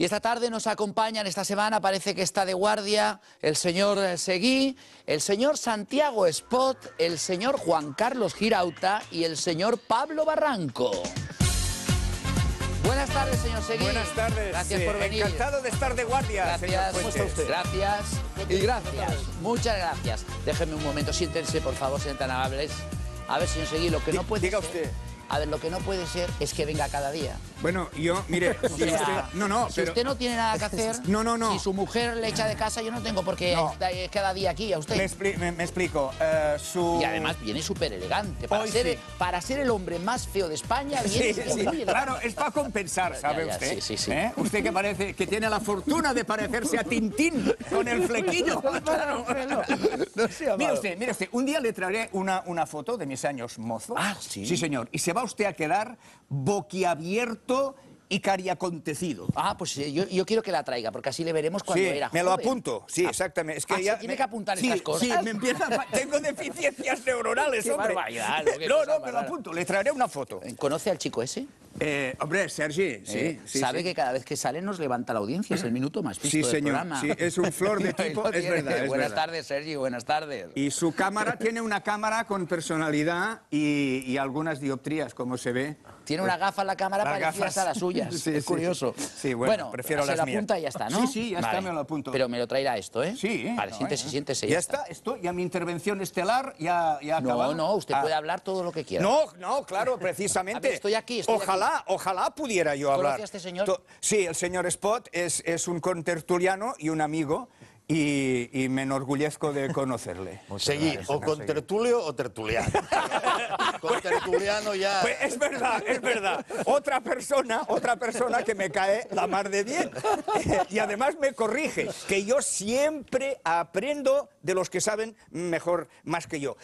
Y esta tarde nos acompañan, esta semana parece que está de guardia el señor eh, Seguí, el señor Santiago Spot, el señor Juan Carlos Girauta y el señor Pablo Barranco. Buenas tardes, señor Seguí. Buenas tardes. Gracias Sí, por venir. Encantado de estar de guardia, Gracias. ¿Cómo está usted? gracias y gracias. Muchas gracias. Déjenme un momento, siéntense, por favor, sean tan amables. A ver, señor Seguí, lo que no puede diga ser- usted. A ver, lo que no puede ser es que venga cada día. Bueno, yo, mire, O si sea, usted... No, no, si pero... usted no tiene nada que hacer, No, no, no. si su mujer le echa de casa, yo no tengo por qué No. cada día aquí a usted. Me, expli- me- me explico. eh, su... Y además viene súper elegante. Para, Hoy ser, sí. para ser el hombre más feo de España, viene Sí, sí, claro, es para compensar, ¿sabe Ya, ya, usted? sí, sí, sí. ¿Eh? Usted que parece que tiene la fortuna de parecerse a Tintín con el flequillo. Claro. Mire usted, mire usted, un día le traeré una, una foto de mis años mozo. Ah, ¿sí? Sí, señor. Y se va usted a quedar boquiabierto y cariacontecido. Ah, pues eh, yo, yo quiero que la traiga, porque así le veremos cuando Sí, era me lo apunto, sí, Ah, exactamente. Es que ah, ya tiene me- que apuntar sí, estas cosas. Sí, me empieza a Tengo deficiencias neuronales, Qué hombre. barbaridad, ¿no? No, me lo apunto. Le traeré una foto. ¿Conoce al chico ese? Eh, hombre, Sergi, sí, Eh, sí. Sabe sí. que cada vez que sale nos levanta la audiencia, es el minuto más visto Sí, del señor, programa. sí, es un flor de tipo, es tiene. verdad, es buenas verdad. tardes, Sergi, buenas tardes. Y su cámara tiene una cámara con personalidad y, y algunas dioptrías, como se ve. Tiene una gafa en la cámara Las parecidas a las suyas. Es curioso. Sí, bueno, prefiero se las lo mías. apunta y ya está, ¿no? Sí, sí, ya está, me lo apunto. Pero me lo traerá esto, ¿eh? Sí. Vale, No, siéntese, eh. siéntese. Ya está, esto, ya mi intervención estelar ya, ya ha No, acabado. no, usted Ah. puede hablar todo lo que quiera. No, no, claro, precisamente. Estoy aquí, estoy ojalá, ojalá pudiera yo ¿Conoce hablar. a este señor? Sí, el señor Spot es, es un contertuliano y un amigo y, y me enorgullezco de conocerle. Seguí, o con tertulio o tertuliano. con tertuliano ya. Pues es verdad, es verdad. Otra persona, otra persona que me cae la mar de bien. Y además me corrige, que yo siempre aprendo de los que saben mejor, más que yo.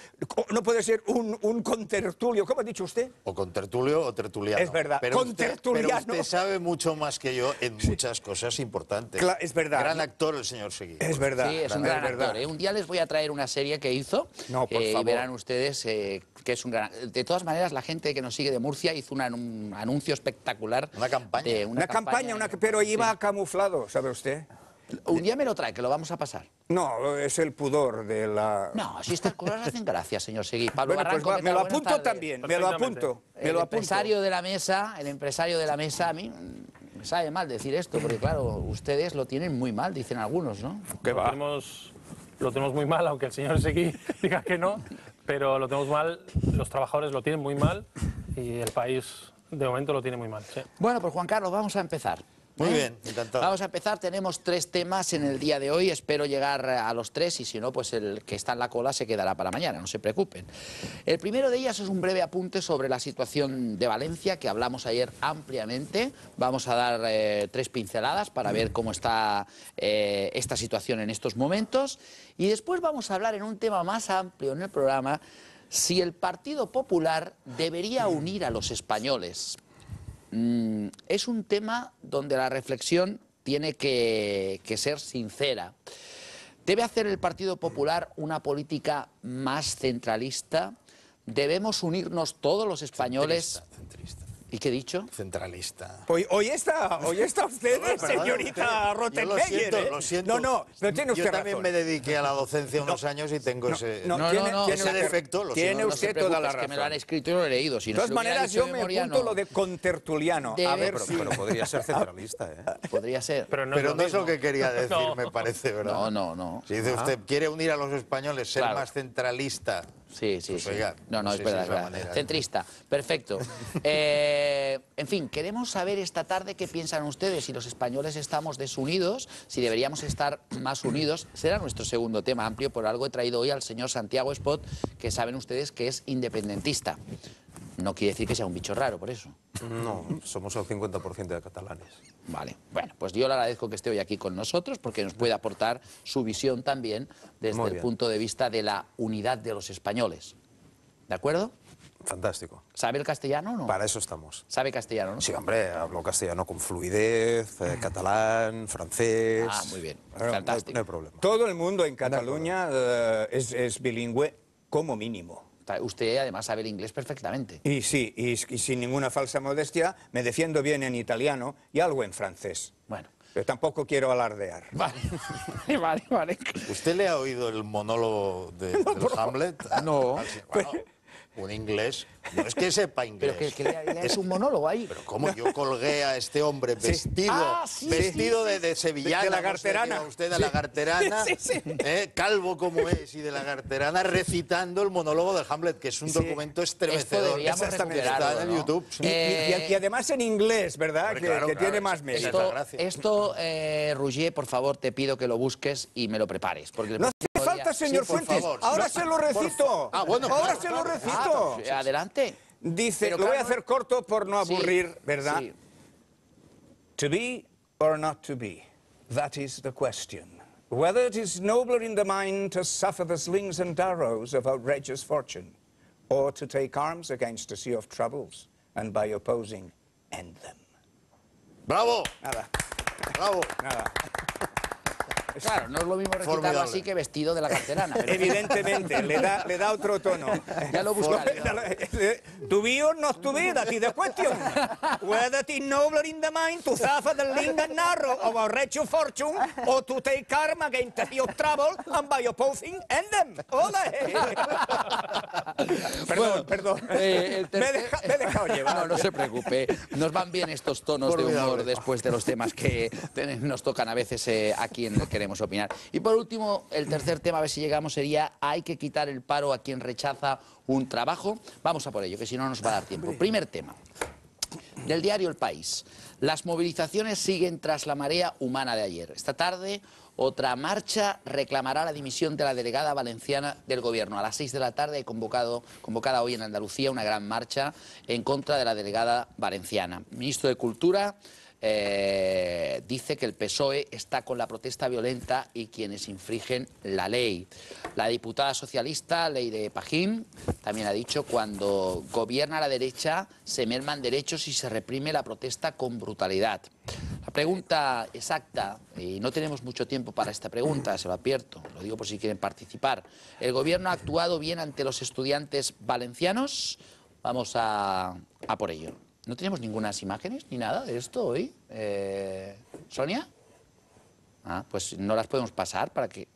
No puede ser un, un contertulio, ¿cómo ha dicho usted? O con tertulio o tertuliano. Es verdad, Pero con usted, tertuliano. Pero usted sabe mucho más que yo en muchas cosas importantes. Cla- es verdad. Gran actor el señor Seguí. Es verdad. Sí, es un gran verdad. actor. ¿eh? Un día les voy a traer una serie que hizo No, por eh, y favor. verán ustedes eh, que es un gran... De todas maneras, la gente que nos sigue de Murcia hizo un anuncio espectacular. Una campaña. de Una campaña, una, pero iba camuflado, ¿sabe usted? Un día me lo trae, que lo vamos a pasar. No, es el pudor de la... No, si estas cosas hacen gracia, señor Seguí. Pablo bueno, pues Barranco, va, ¿qué me lo apunto también, me lo apunto. Me El lo apunto. empresario de la mesa, el empresario de la mesa, a mí me sabe mal decir esto, porque claro, ustedes lo tienen muy mal, dicen algunos, ¿no? ¿Qué lo va? tenemos, lo tenemos muy mal, aunque el señor Seguí diga que no, pero lo tenemos mal, los trabajadores lo tienen muy mal y el país de momento lo tiene muy mal. sí. Bueno, pues Juan Carlos, vamos a empezar. Muy ¿eh? bien, encantado. Vamos a empezar, tenemos tres temas en el día de hoy, espero llegar a los tres y si no, pues el que está en la cola se quedará para mañana, no se preocupen. El primero de ellas es un breve apunte sobre la situación de Valencia, que hablamos ayer ampliamente. Vamos a dar eh, tres pinceladas para ver cómo está eh, esta situación en estos momentos. Y después vamos a hablar en un tema más amplio en el programa, si el Partido Popular debería unir a los españoles. Mm, es un tema donde la reflexión tiene que, ser sincera. ¿Debe hacer el Partido Popular una política más centralista? ¿Debemos unirnos todos los españoles? Centrista, centrista. ¿Y qué he dicho? Centralista. Hoy, hoy está, hoy está usted, Perdón, señorita Rottenmeier. Lo siento, ¿eh? lo siento. No, no, pero tiene usted Yo también razón. me dediqué a la docencia unos años y tengo No, ese. no, No, tiene, no, no. tiene Ese usted- defecto lo tiene siento, no No usted toda la razón. que me lo han escrito y lo he leído. Si de no todas maneras, yo me memoria, apunto no. lo de contertuliano. Debe- a ver Pero- si... Pero podría ser centralista, ¿eh? Podría ser. Pero no, Pero es, no lo es lo mismo. que quería decir, No. me parece, ¿verdad? No, no, no. Si dice usted, quiere unir a los españoles, ser más centralista. Sí, sí, Pues sí. no, no, no es verdad, es verdad. manera. Centrista, perfecto. Eh, en fin, queremos saber esta tarde qué piensan ustedes, si los españoles estamos desunidos, si deberíamos estar más unidos. Será nuestro segundo tema amplio, por algo he traído hoy al señor Santiago Spot, que saben ustedes que es independentista. No quiere decir que sea un bicho raro, por eso. No, somos el 50% de catalanes. Vale, bueno, pues yo le agradezco que esté hoy aquí con nosotros porque nos puede aportar su visión también desde el punto de vista de la unidad de los españoles. ¿De acuerdo? Fantástico. ¿Sabe el castellano o no? Para eso estamos. ¿Sabe castellano, no? Sí, hombre, hablo castellano con fluidez, eh, catalán, francés. Ah, muy bien. Claro, no hay- Fantástico. No hay problema. Todo el mundo en Cataluña eh, es, es bilingüe como mínimo. Usted además sabe el inglés perfectamente. Y sí, y, y sin ninguna falsa modestia, me defiendo bien en italiano y algo en francés. Bueno. Pero tampoco quiero alardear. Vale, vale, vale. ¿Usted le ha oído el monólogo de, del Hamlet? No. Bueno, un inglés. No es que sepa inglés. Pero que, que le, le es un monólogo ahí. Pero cómo yo colgué a este hombre vestido, Ah, sí, vestido de, de sevillana, De- de la no sé, garterana. diga usted de la garterana, eh, calvo como es y de la garterana, recitando el monólogo del Hamlet, que es un documento estremecedor. está en ¿no? YouTube. Y, y- Eh, y además en inglés, ¿verdad? Que claro, que claro, tiene más mérito. Esto, esto eh, Rougier, por favor, te pido que lo busques y me lo prepares. Porque el No falta, señor Sí, Fuentes. favor. Ahora se lo recito. Ah, bueno, Ahora claro, se lo recito. Ah, pues, adelante. Dice, Pero lo voy a hacer corto por no Sí, ¿verdad? sí. To be or not to be, that is the question. Whether it is nobler in the mind to suffer the slings and arrows of outrageous fortune, or to take arms against a sea of troubles, and by opposing, end them. ¡Bravo! Nada, ¡Bravo! nada. Claro, no es lo mismo recitarlo Formidable. así que vestido de la carterana. pero- Evidentemente, le da, le da otro tono. Ya lo buscaré. To be or not to be, that is the question. Whether it is nobler in the mind to suffer the ling and narrow of a fortune, or to take karma sea of trouble, and by opposing, end them. Ole. Perdón, Bueno, perdón. eh, el me, he tercer- deja- me he dejado llevar. No, no se preocupe. Nos van bien estos tonos de humor después de los temas que nos tocan a veces eh, aquí en el Queremos Opinar. Y por último, el tercer tema, a ver si llegamos, sería hay que quitar el paro a quien rechaza un trabajo. Vamos a por ello, que si no nos va a dar tiempo. Primer tema. Del diario El País. Las movilizaciones siguen tras la marea humana de ayer. Esta tarde, otra marcha reclamará la dimisión de la delegada valenciana del Gobierno. A las seis de la tarde convocado, convocada hoy en Andalucía una gran marcha en contra de la delegada valenciana. Ministro de Cultura eh, dice que el PSOE está con la protesta violenta y quienes infringen la ley. La diputada socialista Leire Pajín también ha dicho cuando gobierna la derecha se merman derechos y se reprime la protesta con brutalidad. La pregunta exacta, y no tenemos mucho tiempo para esta pregunta, se lo advierto, lo digo por si quieren participar. ¿El gobierno ha actuado bien ante los estudiantes valencianos? Vamos a, a por ello. ¿No tenemos ninguna imágenes ni nada de esto hoy? Eh, ¿Sonia? Ah, pues no las podemos pasar para que...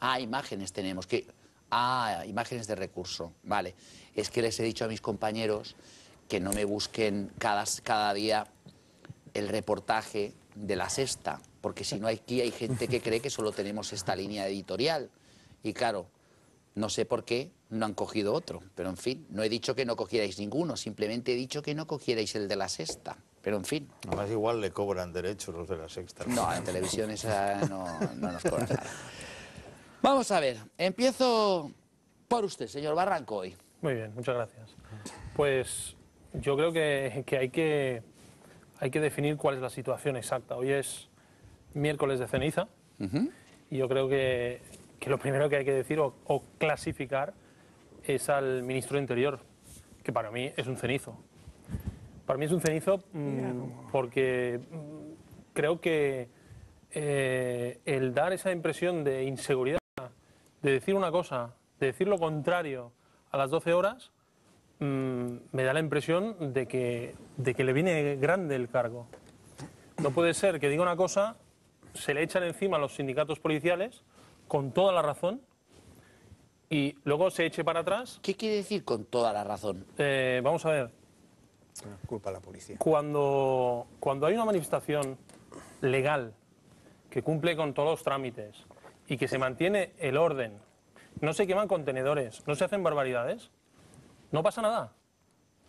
Ah, imágenes tenemos. que Ah, imágenes de recurso. Vale. Es que les he dicho a mis compañeros que no me busquen cada, cada día el reportaje de la sexta, porque si no aquí hay gente que cree que solo tenemos esta línea editorial. Y claro, no sé por qué no han cogido otro, pero en fin, no he dicho que no cogierais ninguno, simplemente he dicho que no cogierais el de la sexta, pero en fin. Además, igual le cobran derechos los de la sexta. No, en televisión esa no, no nos cobran nada. Vamos a ver, empiezo por usted, señor Barranco, hoy. Muy bien, muchas gracias. Pues yo creo que, que hay que hay que definir cuál es la situación exacta. Hoy es miércoles de ceniza y yo creo que, que lo primero que hay que decir o, o clasificar es al ministro de Interior, que para mí es un cenizo. Para mí es un cenizo mm, porque mm, creo que eh, el dar esa impresión de inseguridad, de decir una cosa, de decir lo contrario a las 12 horas, mm, me da la impresión de que, de que le viene grande el cargo. No puede ser que diga una cosa, se le echan encima a los sindicatos policiales, con toda la razón, y luego se eche para atrás. ¿Qué quiere decir con toda la razón? Eh, vamos a ver, Culpa a la policía. cuando, cuando hay una manifestación legal que cumple con todos los trámites y que se mantiene el orden, no se queman contenedores, no se hacen barbaridades, no pasa nada.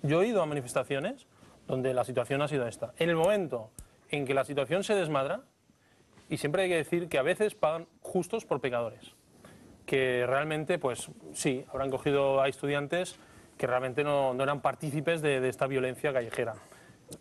Yo he ido a manifestaciones donde la situación ha sido esta. En el momento en que la situación se desmadra, y siempre hay que decir que a veces pagan justos por pecadores que realmente, pues sí, habrán cogido a estudiantes que realmente no, no eran partícipes de, esta violencia callejera.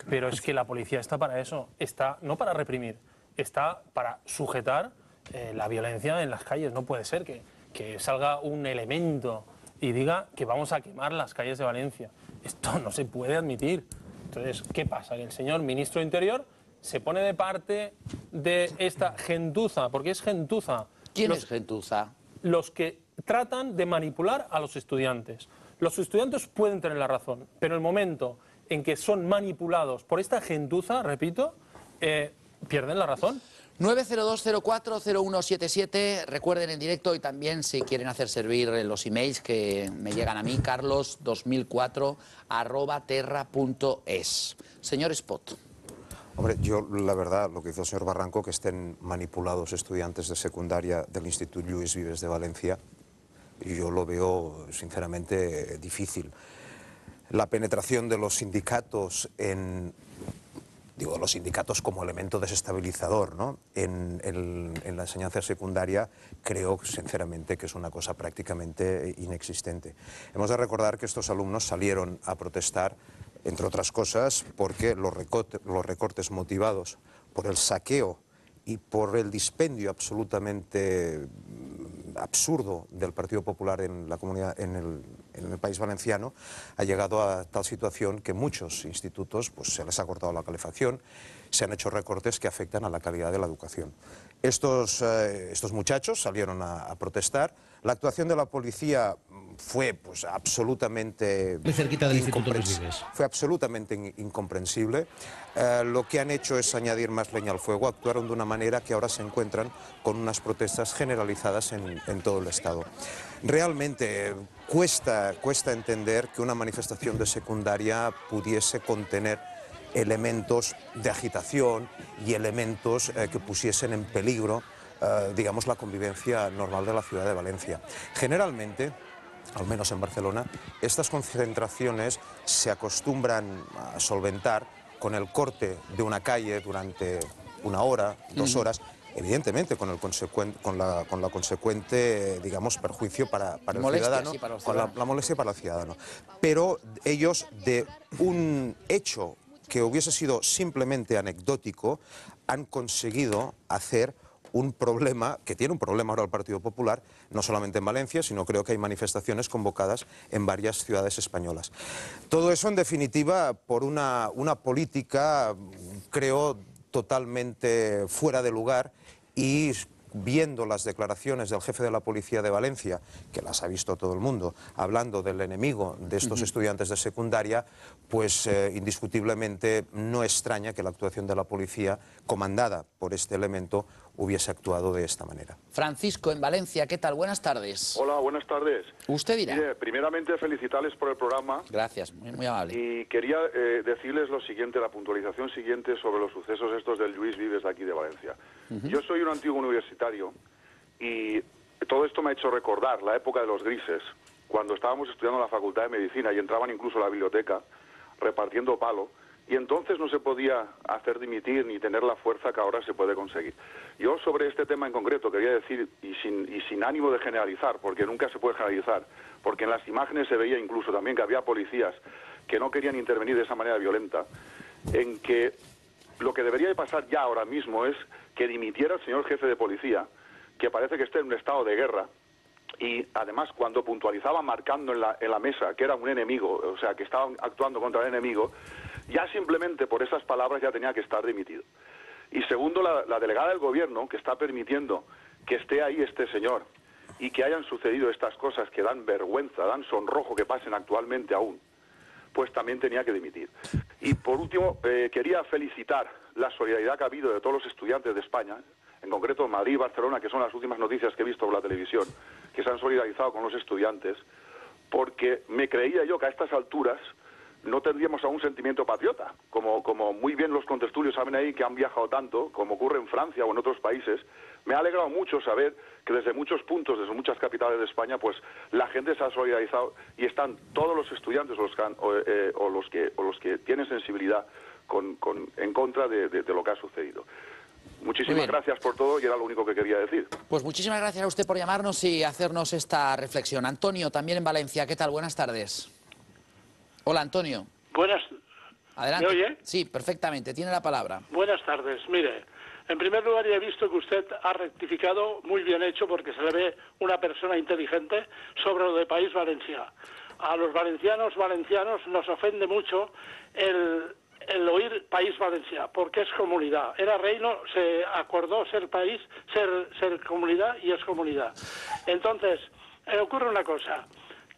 Pero es que la policía está para eso, está no para reprimir, está para sujetar eh, la violencia en las calles. No puede ser que, que salga un elemento y diga que vamos a quemar las calles de Valencia. Esto no se puede admitir. Entonces, ¿qué pasa? Que el señor ministro de Interior se pone de parte de esta gentuza, porque es gentuza. ¿Quién Los- es Gentuza? los que tratan de manipular a los estudiantes. Los estudiantes pueden tener la razón, pero el momento en que son manipulados por esta gentuza, repito, eh, pierden la razón. 902040177, recuerden en directo y también si quieren hacer servir los emails que me llegan a mí, carlos2004 arroba terra.es. Señor Spot. Hombre, yo la verdad, lo que hizo el señor Barranco, que estén manipulados estudiantes de secundaria del Instituto Lluís Vives de Valencia, yo lo veo sinceramente difícil. La penetración de los sindicatos en digo, los sindicatos como elemento desestabilizador ¿no? en, en, la enseñanza secundaria, creo sinceramente que es una cosa prácticamente inexistente. Hemos de recordar que estos alumnos salieron a protestar, entre otras cosas, porque los recortes, los recortes motivados por el saqueo y por el dispendio absolutamente absurdo del Partido Popular en, la comunidad, en, el, en el país valenciano ha llegado a tal situación que muchos institutos pues, se les ha cortado la calefacción, se han hecho recortes que afectan a la calidad de la educación. Estos, eh, estos muchachos salieron a protestar. La actuación de la policía fue pues, absolutamente... Muy cerquita del Instituto Luis Fue absolutamente incomprensible. Eh, lo que han hecho es añadir más leña al fuego. Actuaron de una manera que ahora se encuentran con unas protestas generalizadas en, en todo el Estado. Realmente cuesta, cuesta entender que una manifestación de secundaria pudiese contener elementos de agitación y elementos eh, que pusiesen en peligro, eh, digamos, la convivencia normal de la ciudad de Valencia. Generalmente, al menos en Barcelona, estas concentraciones se acostumbran a solventar con el corte de una calle durante una hora, dos horas, evidentemente con, el con, la, con la consecuente, digamos, perjuicio para, para el ciudadano, con la, la molestia para el ciudadano. Pero ellos, de un hecho que hubiese sido simplemente anecdótico, han conseguido hacer un problema, que tiene un problema ahora el Partido Popular, no solamente en Valencia, sino creo que hay manifestaciones convocadas en varias ciudades españolas. Todo eso, en definitiva, por una, una política, creo, totalmente fuera de lugar y viendo las declaraciones del jefe de la policía de Valencia, que las ha visto todo el mundo, hablando del enemigo de estos estudiantes de secundaria, pues eh, indiscutiblemente no extraña que la actuación de la policía, comandada por este elemento, hubiese actuado de esta manera. Francisco, en Valencia, ¿qué tal? Buenas tardes. Hola, buenas tardes. Usted dirá. Mire, primeramente felicitarles por el programa. Gracias, muy, amable. Y quería eh, decirles lo siguiente, la puntualización siguiente sobre los sucesos estos del Luis Vives de aquí de Valencia. Yo soy un antiguo universitario y todo esto me ha hecho recordar la época de los grises, cuando estábamos estudiando en la Facultad de Medicina y entraban incluso a la biblioteca repartiendo palo y entonces no se podía hacer dimitir ni tener la fuerza que ahora se puede conseguir. Yo sobre este tema en concreto quería decir, y sin, y sin ánimo de generalizar, porque nunca se puede generalizar, porque en las imágenes se veía incluso también que había policías que no querían intervenir de esa manera violenta, en que lo que debería de pasar ya ahora mismo es que dimitiera el señor jefe de policía, que parece que está en un estado de guerra, y además cuando puntualizaba marcando en la, en la mesa que era un enemigo, o sea, que estaban actuando contra el enemigo, ya simplemente por esas palabras ya tenía que estar dimitido. Y segundo, la, delegada del gobierno que está permitiendo que esté ahí este señor y que hayan sucedido estas cosas que dan vergüenza, dan sonrojo que pasen actualmente aún, pues también tenía que dimitir. Y por último, eh, quería felicitar la solidaridad que ha habido de todos los estudiantes de España, en concreto Madrid y Barcelona, que son las últimas noticias que he visto por la televisión, que se han solidarizado con los estudiantes, porque me creía yo que a estas alturas no tendríamos a un sentimiento patriota, como, como muy bien los contestulios saben ahí que han viajado tanto, como ocurre en Francia o en otros países. Me ha alegrado mucho saber que desde muchos puntos, desde muchas capitales de España, pues la gente se ha solidarizado y están todos los estudiantes o los que, eh, o, los, que, o los que tienen sensibilidad con, con, en contra de, de, lo que ha sucedido. Muchísimas gracias por todo y era lo único que quería decir. Pues muchísimas gracias a usted por llamarnos y hacernos esta reflexión. Antonio, también en Valencia, ¿qué tal? Buenas tardes. Hola, Antonio. Buenas. Adelante. ¿Me oye? Sí, perfectamente. Tiene la palabra. Buenas tardes. Mire, en primer lugar ya he visto que usted ha rectificado muy bien hecho porque se le ve una persona inteligente sobre lo de País Valencia. A los valencianos valencianos nos ofende mucho el, oír País Valencia, porque es comunidad. Era reino, se acordó ser país, ser, ser comunidad y es comunidad. Entonces, eh, ocurre una cosa,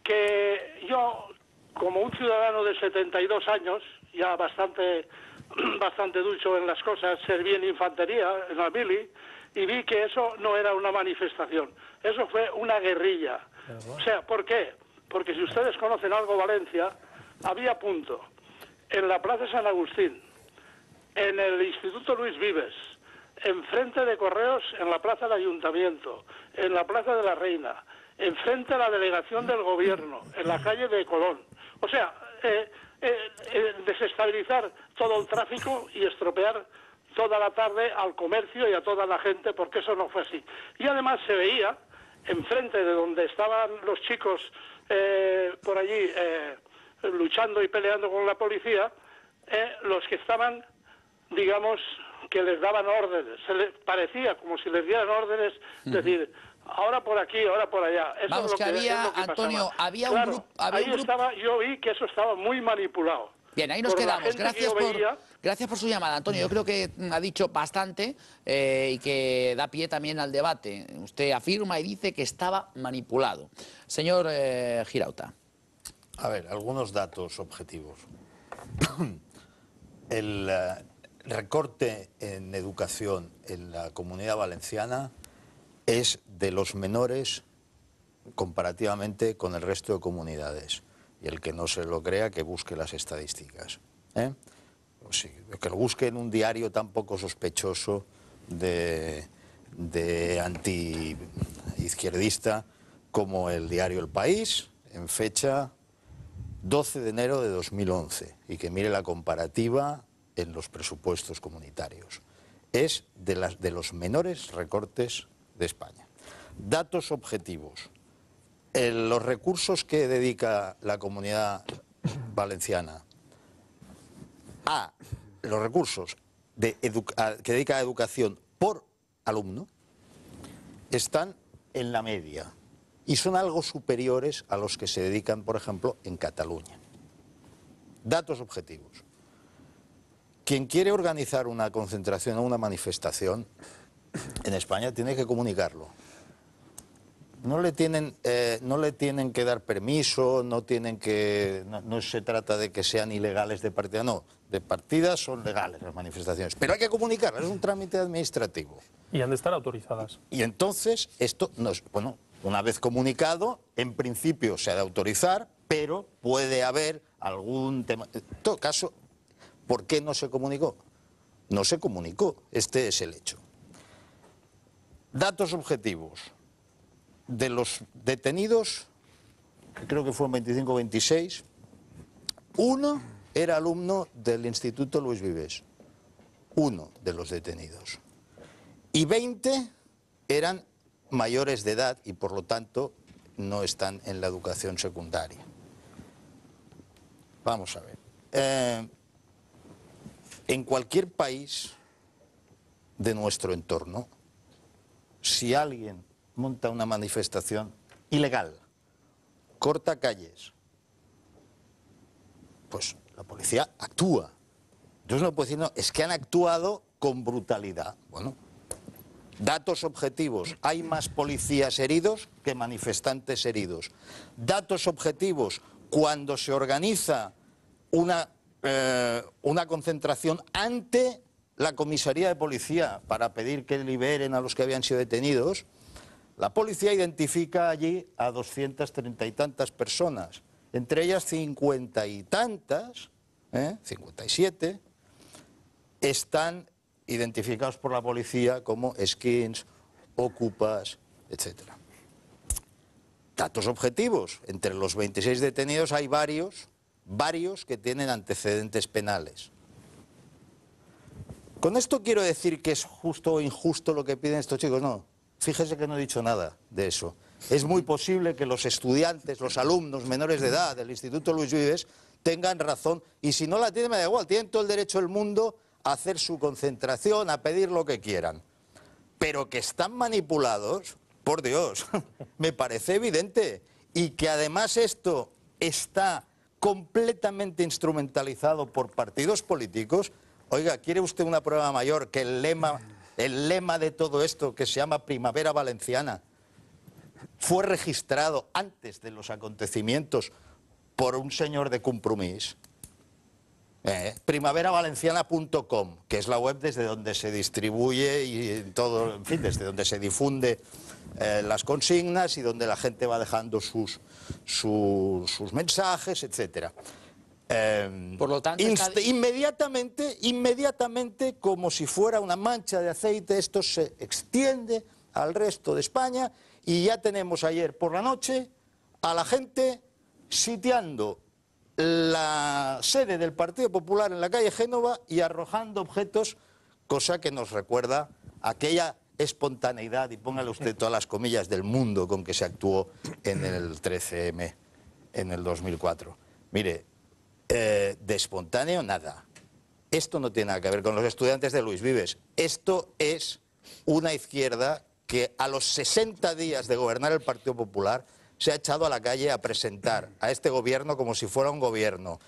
que yo, como un ciudadano de 72 años, ya bastante, bastante ducho en las cosas, serví en infantería, en la mili, y vi que eso no era una manifestación, eso fue una guerrilla. O sea, ¿por qué? Porque si ustedes conocen algo Valencia, había punto en la Plaza San Agustín, en el Instituto Luis Vives, enfrente de Correos, en la Plaza del Ayuntamiento, en la Plaza de la Reina, enfrente a la delegación del Gobierno, en la calle de Colón. O sea, eh, eh, eh, desestabilizar todo el tráfico y estropear toda la tarde al comercio y a toda la gente, porque eso no fue así. Y además se veía, enfrente de donde estaban los chicos por allí luchando y peleando con la policía, los que estaban, digamos, que les daban órdenes. Se les parecía como si les dieran órdenes, decir, ahora por aquí, ahora por allá. Eso Vamos, es lo que que, había, es lo que Antonio, pasaba. había un Claro, grupo- había ahí un grupo- estaba, yo vi que eso estaba muy manipulado. Bien, ahí nos Por quedamos. que Gracias yo por, veía, gracias por su llamada, Antonio. Yo creo que mm, ha dicho bastante eh, y que da pie también al debate. Usted afirma y dice que estaba manipulado. Señor eh, Girauta. A ver, algunos datos objetivos. El eh, recorte en educación en la comunidad valenciana es de los menores comparativamente con el resto de comunidades. Y el que no se lo crea, que busque las estadísticas. ¿eh? Sí, que lo busque en un diario tan poco sospechoso de, de anti-izquierdista como el diario El País, en fecha 12 de enero de 2011 y que mire la comparativa en los presupuestos comunitarios. Es de, las, de los menores recortes de España. Datos objetivos. Los recursos que dedica la comunidad valenciana a los recursos de que dedica a educación por alumno están en la media y son algo superiores a los que se dedican, por ejemplo, en Cataluña. Datos objetivos. Quien quiere organizar una concentración o una manifestación en España tiene que comunicarlo. No le tienen, eh, no le tienen que dar permiso, no tienen que, no, no se trata de que sean ilegales de partida, no, de partida son legales las manifestaciones, pero hay que comunicarlas, es un trámite administrativo. Y han de estar autorizadas. Y entonces esto nos, bueno, una vez comunicado, en principio se ha de autorizar, pero puede haber algún tema. En todo caso, ¿por qué no se comunicó? No se comunicó, este es el hecho. Datos objetivos. De los detenidos, creo que fueron 25 o 26, uno era alumno del Instituto Luis Vives, uno de los detenidos y 20 eran mayores de edad y por lo tanto no están en la educación secundaria. Vamos a ver. Eh, en cualquier país de nuestro entorno, si alguien monta una manifestación ilegal, corta calles, pues la policía actúa. Entonces no puede decir, no, es que han actuado con brutalidad. Bueno, Datos objetivos, hay más policías heridos que manifestantes heridos. Datos objetivos, cuando se organiza una, eh, una concentración ante la comisaría de policía para pedir que liberen a los que habían sido detenidos, la policía identifica allí a 230 y tantas personas, entre ellas 50 y tantas, ¿eh? 57, están identificados por la policía como skins, ocupas, etc. Datos objetivos. Entre los 26 detenidos hay varios, varios que tienen antecedentes penales. ¿Con esto quiero decir que es justo o injusto lo que piden estos chicos? No. Fíjese que no he dicho nada de eso. Es muy posible que los estudiantes, los alumnos menores de edad del Instituto Luis Vives tengan razón y si no la tienen me da igual, tienen todo el derecho del mundo a hacer su concentración, a pedir lo que quieran. Pero que están manipulados, por Dios, me parece evidente. Y que además esto está completamente instrumentalizado por partidos políticos. Oiga, ¿quiere usted una prueba mayor que el lema, el lema de todo esto que se llama Primavera Valenciana? fue registrado antes de los acontecimientos por un señor de Compromís, eh, primaveravalenciana.com, que es la web desde donde se distribuye y todo, en fin, desde donde se difunde eh, las consignas y donde la gente va dejando sus, sus, sus mensajes, etcétera. Eh, Por lo tanto, está- inmediatamente, inmediatamente, como si fuera una mancha de aceite, esto se extiende al resto de España y ya tenemos ayer por la noche a la gente sitiando la sede del Partido Popular en la calle Génova y arrojando objetos, cosa que nos recuerda aquella espontaneidad, y póngale usted todas las comillas del mundo con que se actuó en el 13M, en el 2004. Mire, eh, de espontáneo nada. Esto no tiene nada que ver con los estudiantes de Luis Vives. Esto es una izquierda que a los 60 días de gobernar el Partido Popular se ha echado a la calle a presentar a este gobierno como si fuera un gobierno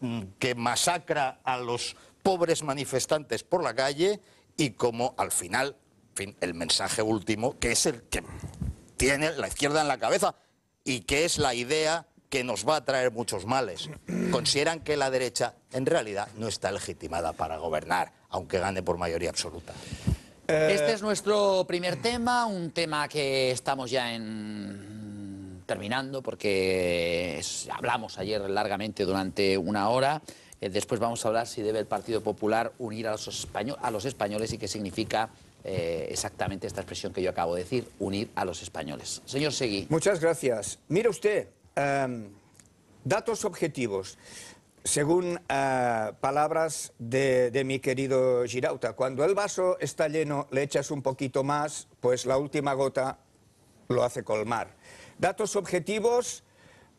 mm, que masacra a los pobres manifestantes por la calle y como al final, el mensaje último, que es el que tiene la izquierda en la cabeza y que es la idea que nos va a traer muchos males. Consideran que la derecha en realidad no está legitimada para gobernar, aunque gane por mayoría absoluta. Este es nuestro primer tema, un tema que estamos ya en terminando porque es- hablamos ayer largamente durante una hora. Eh, después vamos a hablar si debe el Partido Popular unir a los, españo- a los españoles y qué significa eh, exactamente esta expresión que yo acabo de decir, unir a los españoles. Señor Seguí. Muchas gracias. Mire usted, em, datos objetivos. Según eh, palabras de, mi querido Girauta, cuando el vaso está lleno, le echas un poquito más, pues la última gota lo hace colmar. Datos objetivos,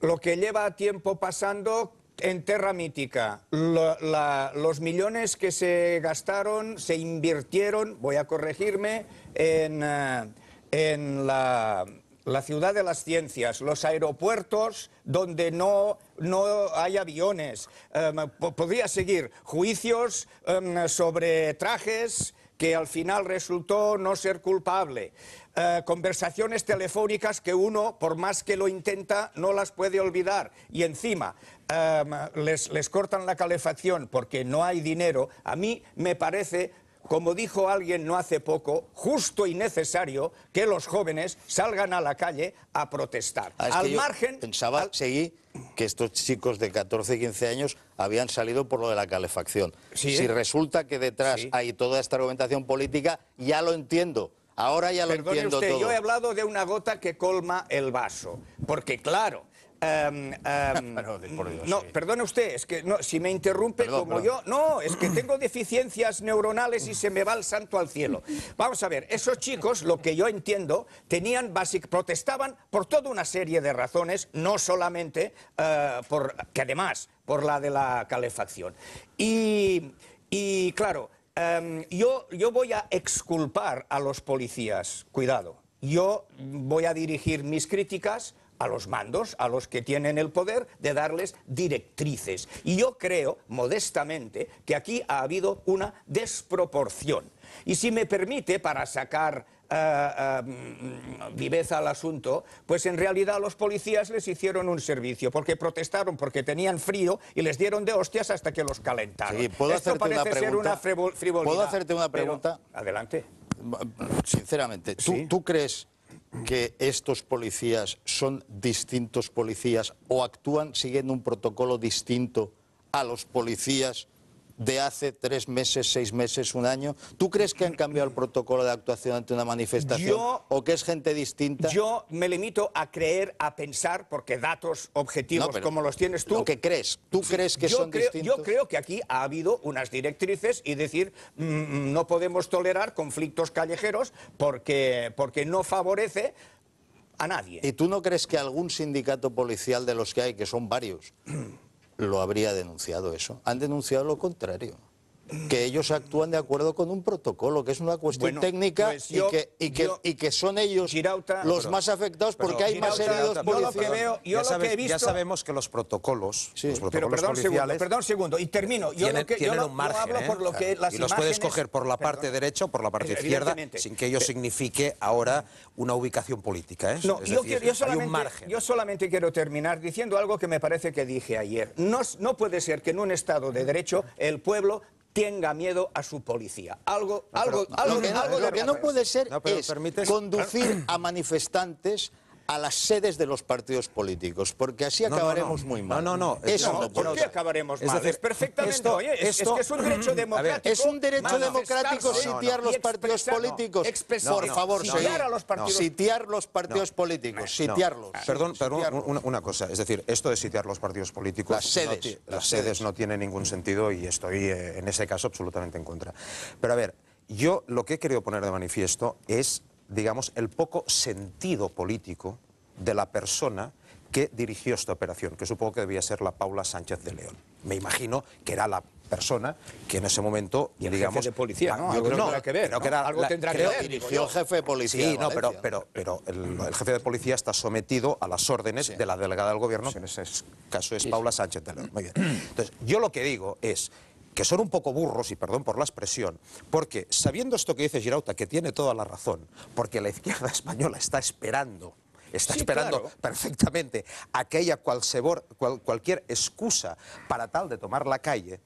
lo que lleva tiempo pasando en Terra Mítica, los millones que se gastaron, se invirtieron, voy a corregirme, en, eh, en la, la ciudad de las ciencias, los aeropuertos donde no, no hay aviones. Em, po- podría seguir juicios em, sobre trajes que al final resultó no ser culpable. Eh, conversaciones telefónicas que uno, por más que lo intenta, no las puede olvidar. Y encima em, les, les cortan la calefacción porque no hay dinero. A mí me parece, como dijo alguien no hace poco, justo y necesario que los jóvenes salgan a la calle a protestar. Ah, al margen... Pensaba, al- seguí, que estos chicos de 14 y 15 años habían salido por lo de la calefacción. Sí. Si resulta que detrás Sí. hay toda esta argumentación política, ya lo entiendo. Ahora ya lo Perdone entiendo usted, todo. yo he hablado de una gota que colma el vaso. Porque, claro. Em, em, por Dios, no, sí. perdone usted, es que no, si me interrumpe Perdón, como perdón. yo, no, es que tengo deficiencias neuronales y se me va el santo al cielo. Vamos a ver, esos chicos, lo que yo entiendo, tenían basic, protestaban por toda una serie de razones, no solamente eh, por, que además, por la de la calefacción. Y, y, claro, em, yo, yo voy a exculpar a los policías, cuidado, yo voy a dirigir mis críticas a los mandos, a los que tienen el poder, de darles directrices. Y yo creo, modestamente, que aquí ha habido una desproporción. Y si me permite, para sacar eh, eh, viveza al asunto, pues en realidad los policías les hicieron un servicio, porque protestaron, porque tenían frío y les dieron de hostias hasta que los calentaron. Sí, ¿puedo Esto hacerte una ser una frivolidad. ¿Puedo hacerte una pero- pregunta? Adelante. Sinceramente, ¿tú, Sí. tú crees que estos policías son distintos policías o actúan siguiendo un protocolo distinto a los policías de hace tres meses, seis meses, un año? ¿Tú crees que han cambiado el protocolo de actuación ante una manifestación Yo- o que es gente distinta? Yo me limito a creer, a pensar, porque datos objetivos No, como los tienes tú. Lo que crees, ¿tú crees que yo son creo, distintos? Yo creo que aquí ha habido unas directrices y decir, mm, no podemos tolerar conflictos callejeros porque, porque no favorece a nadie. ¿Y tú no crees que algún sindicato policial de los que hay, que son varios, lo habría denunciado eso? Han denunciado lo contrario. Que ellos actúan de acuerdo con un protocolo, que es una cuestión Bueno, técnica pues y, que, y, que, yo- y que son ellos Girauta- los Pero- más afectados porque hay más Girauta, heridos yo lo que veo- yo ya, lo que he visto- ya sabemos que los protocolos, Sí. los Pero protocolos perdón un segundo, policiales perdón un segundo, y termino. Yo tienen, lo que, yo tienen un yo margen, hablo ¿eh? por lo que las y los puedes coger por la parte derecha o por la parte izquierda sin que ello signifique ahora una ubicación política. ¿eh? No, Es yo, decir, quiero- yo hay solamente, un margen. yo solamente quiero terminar diciendo algo que me parece que dije ayer. No puede ser que en un Estado de Derecho el pueblo tenga miedo a su policía. Algo, algo, algo, Lo que, no- algo lo que no puede ser pero es permites- conducir a manifestantes a las sedes de los partidos políticos, porque así No, no, acabaremos no. muy No, mal. no, no. Eso No, no ¿Por qué acabaremos Es mal? decir, es perfectamente. esto- oye, es, esto- es que es un derecho democrático. Es un derecho democrático sitiar los partidos no, políticos. Por no, favor, sitiar a los partidos. Sitiar los partidos políticos, No, sitiarlos. Perdón, perdón una, una cosa. Es decir, esto de sitiar los partidos políticos. Las sedes, no las sedes. no tiene ningún sentido y estoy eh, en ese caso absolutamente en contra. Pero a ver, yo lo que he querido poner de manifiesto es, digamos, el poco sentido político de la persona que dirigió esta operación, que supongo que debía ser la Paula Sánchez de León. Me imagino que era la persona que en ese momento, Y el digamos... jefe de policía, ¿no? Yo creo- tendrá que ver, ¿no? que era Algo la- tendrá que ver, Dirigió el jefe de policía. Sí, no, pero, pero, pero el, el jefe de policía está sometido a las órdenes de la delegada del gobierno, que en ese caso es Paula Sánchez de León. Muy bien. Entonces, yo lo que digo es que son un poco burros, y perdón por la expresión, porque sabiendo esto que dice Girauta, que tiene toda la razón, porque la izquierda española está esperando está Sí, esperando claro. perfectamente aquella cual sebor- cual- cualquier excusa para tal de tomar la calle,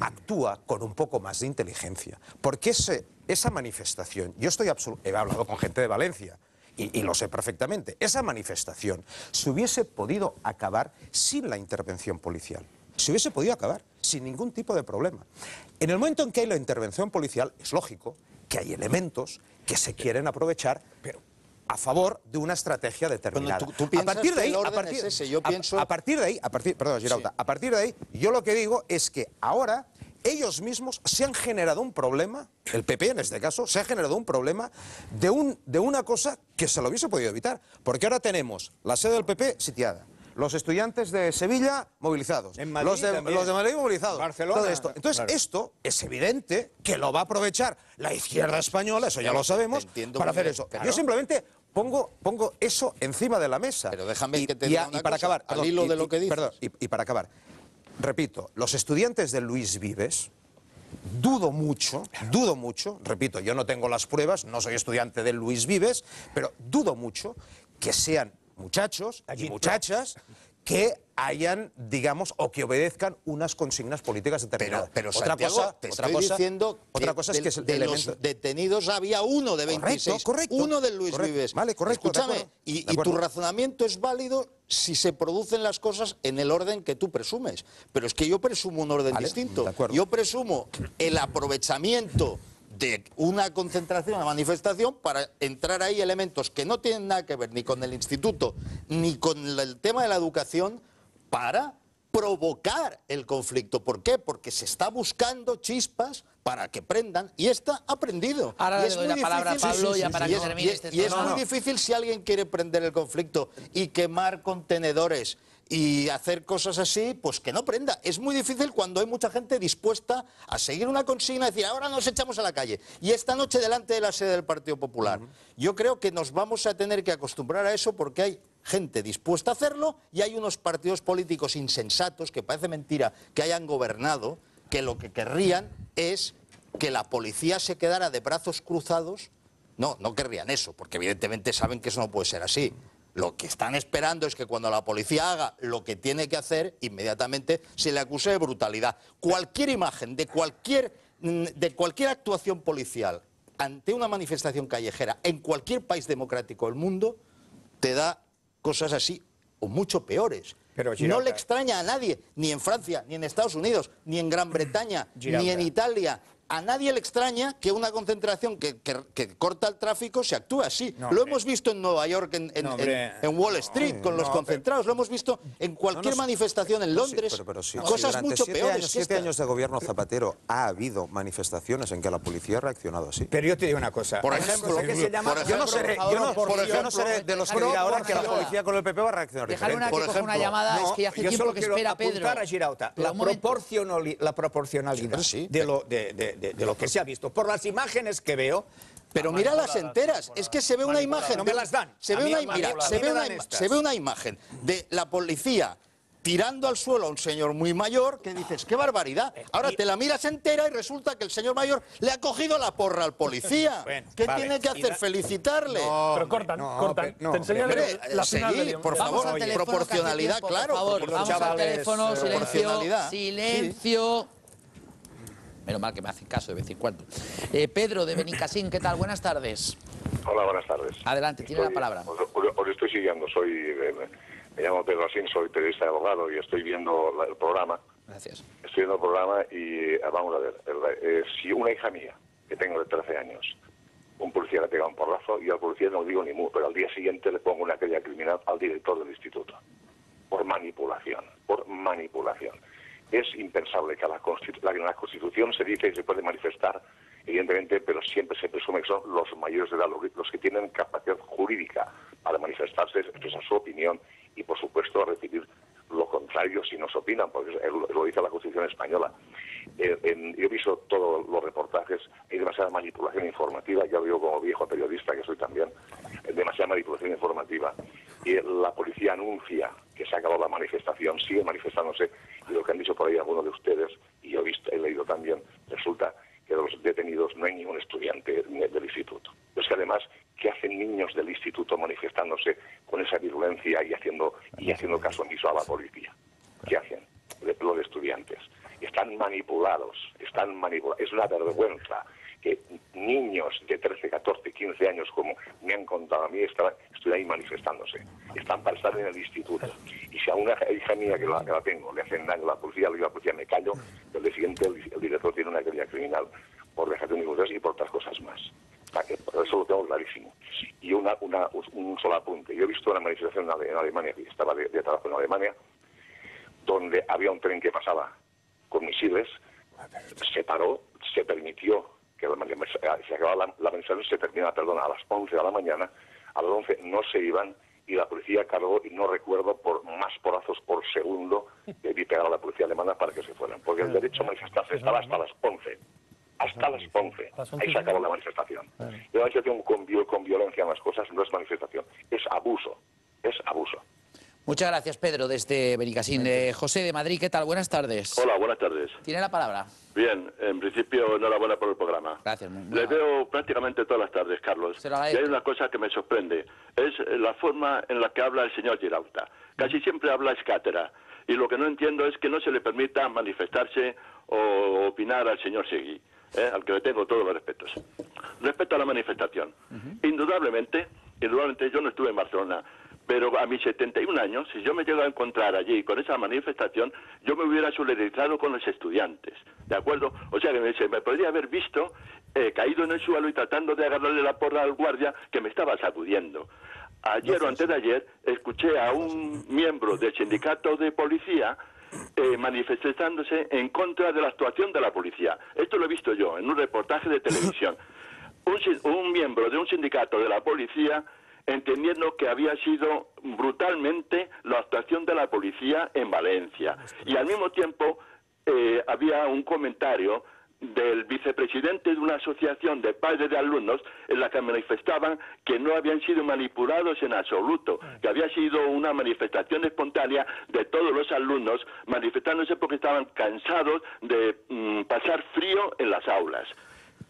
actúa con un poco más de inteligencia. Porque ese- esa manifestación, yo estoy he hablado con gente de Valencia, y, y lo sé perfectamente, esa manifestación se hubiese podido acabar sin la intervención policial. Se hubiese podido acabar sin ningún tipo de problema. En el momento en que hay la intervención policial, es lógico que hay elementos que se quieren aprovechar, pero a favor de una estrategia determinada. tú- tú a partir de ahí, a partir, es ese, yo a- pienso- a, partir de ahí, a partir, perdón, Girauta, a partir de ahí, yo lo que digo es que ahora ellos mismos se han generado un problema, el PP en este caso, se ha generado un problema de, un, de una cosa que se lo hubiese podido evitar. Porque ahora tenemos la sede del PP sitiada. Los estudiantes de Sevilla movilizados. En Madrid los, de, también. los de Madrid movilizados. Barcelona, Todo esto. Entonces, claro. esto es evidente que lo va a aprovechar la izquierda española, eso ya lo sabemos, para hacer eso. claro. Yo simplemente pongo, pongo eso encima de la mesa. Pero déjame Y- que te y diga a- una y para cosa, acabar, al perdón, hilo y- de lo que dices. Perdón, y, y para acabar, repito, los estudiantes de Luis Vives, dudo mucho, dudo mucho, repito, yo no tengo las pruebas, no soy estudiante de Luis Vives, pero dudo mucho que sean muchachos y muchachas que hayan, digamos, o que obedezcan unas consignas políticas determinadas. Pero, pero otra cosa, te otra estoy cosa, diciendo otra cosa de, es que es el de elemento. los detenidos había uno de 26. correcto. Uno de Luis Correcto. Vives. Vale, correcto, Escúchame, y, tu razonamiento es válido si se producen las cosas en el orden que tú presumes. Pero es que yo presumo un orden Vale, distinto. Yo presumo el aprovechamiento de una concentración, una manifestación, para entrar ahí elementos que no tienen nada que ver ni con el instituto ni con el tema de la educación para provocar el conflicto. ¿Por qué? Porque se está buscando chispas para que prendan y esta ha prendido. Ahora y le es doy la palabra a Pablo ya para y que termine y- este Y es tema. muy no. difícil si alguien quiere prender el conflicto y quemar contenedores y hacer cosas así, pues que no prenda. Es muy difícil cuando hay mucha gente dispuesta a seguir una consigna y decir, ahora nos echamos a la calle. Y esta noche delante de la sede del Partido Popular. Yo creo que nos vamos a tener que acostumbrar a eso porque hay gente dispuesta a hacerlo y hay unos partidos políticos insensatos, que parece mentira que hayan gobernado, que lo que querrían es que la policía se quedara de brazos cruzados no, no querrían eso, porque evidentemente saben que eso no puede ser así. Lo que están esperando es que cuando la policía haga lo que tiene que hacer, inmediatamente se le acuse de brutalidad. Cualquier imagen de cualquier, mm, de cualquier actuación policial ante una manifestación callejera en cualquier país democrático del mundo te da cosas así o mucho peores. Pero, no le extraña a nadie, ni en Francia, ni en Estados Unidos, ni en Gran Bretaña, ni en Italia, a nadie le extraña que una concentración que, que- que corta el tráfico se actúe así. No, lo hemos visto en Nueva York, en, en- No, hombre. en- en Wall Street, con los no, concentrados. Lo hemos visto en cualquier No, no, manifestación en sí, Londres. pero, pero sí, sí, cosas durante mucho siete peores. Años, que siete esta. años de gobierno Zapatero ha habido manifestaciones en que la policía ha reaccionado así. Pero yo te digo una cosa. Por una ejemplo, cosa que se llama- por yo no ejemplo, seré, yo no, por yo no ejemplo, seré de los que diga ahora una que la policía con el PP va a reaccionar Dejar una diferente. que Por coja una ejemplo, llamada, No, es que ya hace yo tiempo solo que espera Pedro. a Girauta, la, proporcionalidad Sí, de, lo, de, de- lo que se ha visto. Por las imágenes que veo, Pero mira las enteras, es que se ve una imagen. No me las dan. Se ve una, mira, se ve una, se ve imagen de la policía tirando al suelo a un señor muy mayor que dices, qué barbaridad. Ahora te la miras entera y resulta que el señor mayor le ha cogido la porra al policía. Bueno, ¿Qué vale. tiene que hacer? da- Felicitarle. Pero cortan, no, cortan. no, Te enseñan la del- por Vamos favor, proporcionalidad, tiempo, claro, Por favor, vamos al teléfono, eh, silencio, proporcionalidad. Menos mal que me hacen caso de vez en cuando. Eh, Pedro de Benicasín, ¿qué tal? Buenas tardes. Hola, buenas tardes. Adelante, tiene la palabra. Os, estoy siguiendo, soy, eh, me llamo Pedro Asín, soy periodista de abogado y estoy viendo la- el programa. Gracias. Estoy viendo el programa y eh, vamos a ver, el- eh, si una hija mía, que tengo de 13 años, un policía le pega un porrazo y al policía no digo ni mu, pero al día siguiente le pongo una querella criminal al director del instituto. Por manipulación, por manipulación. Es impensable que la, constitu- la- Constitución se dice que se puede manifestar, evidentemente, pero siempre se presume que son los mayores de edad, los que tienen capacidad jurídica para manifestarse, expresar su opinión y, por supuesto, recibir lo contrario si nos opinan, porque lo dice la Constitución española. Eh, en- yo he visto todos los reportajes, hay demasiada manipulación informativa, ya lo digo como viejo periodista que soy también, eh, demasiada manipulación informativa. Y la policía anuncia que se ha acabado la manifestación, sigue manifestándose, y lo que han dicho por ahí algunos de ustedes, y yo he, visto, he leído también, resulta que de los detenidos no hay ningún estudiante del instituto. Es que además, ¿qué hacen niños del instituto manifestándose con esa virulencia y haciendo, y haciendo caso omiso a la policía? ¿Qué hacen? Los estudiantes. Están manipulados, están manipulados. Es una vergüenza que niños de 13, 14, 15 años, como me han contado a mí, están, están ahí manifestándose. Están para estar en el instituto. Y si a una hija mía que la, que la tengo le hacen daño a la policía, le digo a la policía, me callo, el día siguiente el, el director tiene una querella criminal por dejación de libertad y por otras cosas más. Por eso lo tengo clarísimo. Y una, una, un solo apunte. Yo he visto una manifestación en, Ale- en Alemania, que estaba de, de trabajo en Alemania, donde había un tren que pasaba con misiles, se paró, se permitió que la, mani- se acababa la, la manifestación, se terminaba, perdón, a las 11 de la mañana, a las 11 no se iban y la policía cargó, y no recuerdo, por más porazos por segundo que vi pegar a la policía alemana para que se fueran, porque el derecho a manifestarse estaba hasta las 11. Hasta las 11. Ahí se acabó la manifestación. La manifestación con, viol- con violencia en las cosas no es manifestación, es abuso. Es abuso. Muchas gracias, Pedro, desde Benicasín. Eh, José de Madrid, ¿qué tal? Buenas tardes. Hola, buenas tardes. Tiene la palabra. Bien, en principio enhorabuena por el programa. Gracias. Le veo prácticamente todas las tardes, Carlos. Se lo y hay una cosa que me sorprende, es la forma en la que habla el señor Girauta. Casi siempre habla escátera. Y lo que no entiendo es que no se le permita manifestarse o opinar al señor Seguí, ¿eh? al que le tengo todos los respetos. Respecto a la manifestación, indudablemente, indudablemente yo no estuve en Barcelona, pero a mis 71 años, si yo me llego a encontrar allí con esa manifestación, yo me hubiera solidarizado con los estudiantes, ¿de acuerdo? O sea que me, se me podría haber visto eh, caído en el suelo y tratando de agarrarle la porra al guardia que me estaba sacudiendo. Ayer o antes de ayer escuché a un miembro del sindicato de policía eh, manifestándose en contra de la actuación de la policía. Esto lo he visto yo en un reportaje de televisión. Un, un miembro de un sindicato de la policía entendiendo que había sido brutalmente la actuación de la policía en Valencia. Y al mismo tiempo eh, había un comentario del vicepresidente de una asociación de padres de alumnos en la que manifestaban que no habían sido manipulados en absoluto, que había sido una manifestación espontánea de todos los alumnos manifestándose porque estaban cansados de mm, pasar frío en las aulas.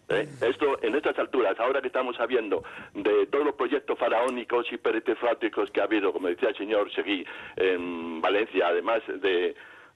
¿Eh? Esto, en estas alturas, ahora que estamos sabiendo de todos los proyectos faraónicos y peritefráticos que ha habido, como decía el señor Seguí, en Valencia, además de,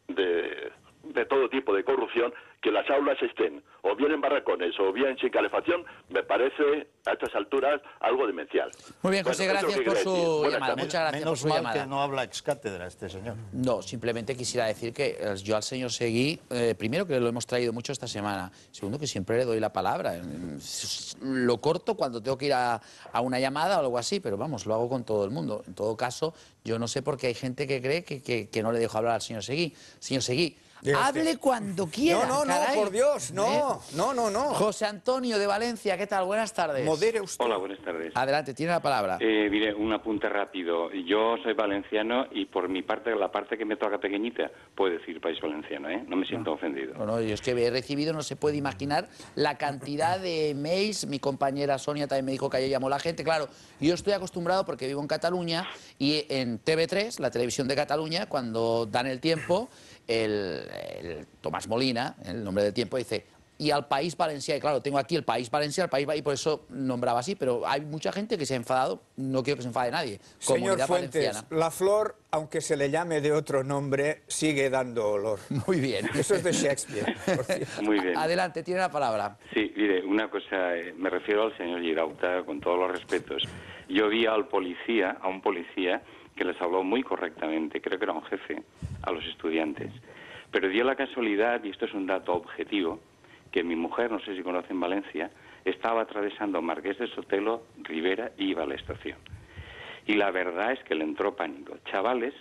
de, de todo tipo de corrupción, que las aulas estén o bien en barracones o bien sin calefacción, me parece a estas alturas algo demencial. Muy bien, José, Bueno, gracias por su llamada. tardes. Muchas gracias por Menos su mal llamada. que no habla ex cátedra este señor. No, simplemente quisiera decir que eh, yo al señor Seguí, eh, primero que lo hemos traído mucho esta semana, segundo que siempre le doy la palabra. S- Lo corto cuando tengo que ir a, a una llamada o algo así, pero vamos, lo hago con todo el mundo. En todo caso, yo no sé por qué hay gente que cree que, que- que no le dejo hablar al señor Seguí. Señor Seguí, hable cuando quiera. No, no, no, caray. por Dios, no, ¿Eh? no, no, no. José Antonio de Valencia, ¿qué tal? Buenas tardes. Modere usted. Hola, buenas tardes. Adelante, tiene la palabra. Eh, mire, un apunte rápido. Yo soy valenciano y por mi parte, la parte que me toca pequeñita, puedo decir país valenciano, ¿eh? No me siento ofendido. No, no, yo es que he recibido, no se puede imaginar la cantidad de mails. Mi compañera Sonia también me dijo que ayer llamó la gente. Claro, yo estoy acostumbrado porque vivo en Cataluña y en TV3, la televisión de Cataluña, cuando dan el tiempo, el, el Tomás Molina, el nombre del tiempo, dice. Y al país Valencia, y claro, tengo aquí el país Valencia, el país Va- y por eso nombraba así, pero hay mucha gente que se ha enfadado, no quiero que se enfade nadie. Señor Comunidad Fuentes, Valenciana. la flor, aunque se le llame de otro nombre, sigue dando olor. Muy bien. Eso es de Shakespeare. Muy bien. Adelante, tiene la palabra. Sí, mire, una cosa, eh, me refiero al señor Girauta, con todos los respetos. Yo vi al policía, a un policía, que les habló muy correctamente, creo que era un jefe, a los estudiantes. Pero dio la casualidad, y esto es un dato objetivo, que mi mujer, no sé si conocen Valencia, estaba atravesando Marqués de Sotelo, Rivera y iba a la estación. Y la verdad es que le entró pánico. Chavales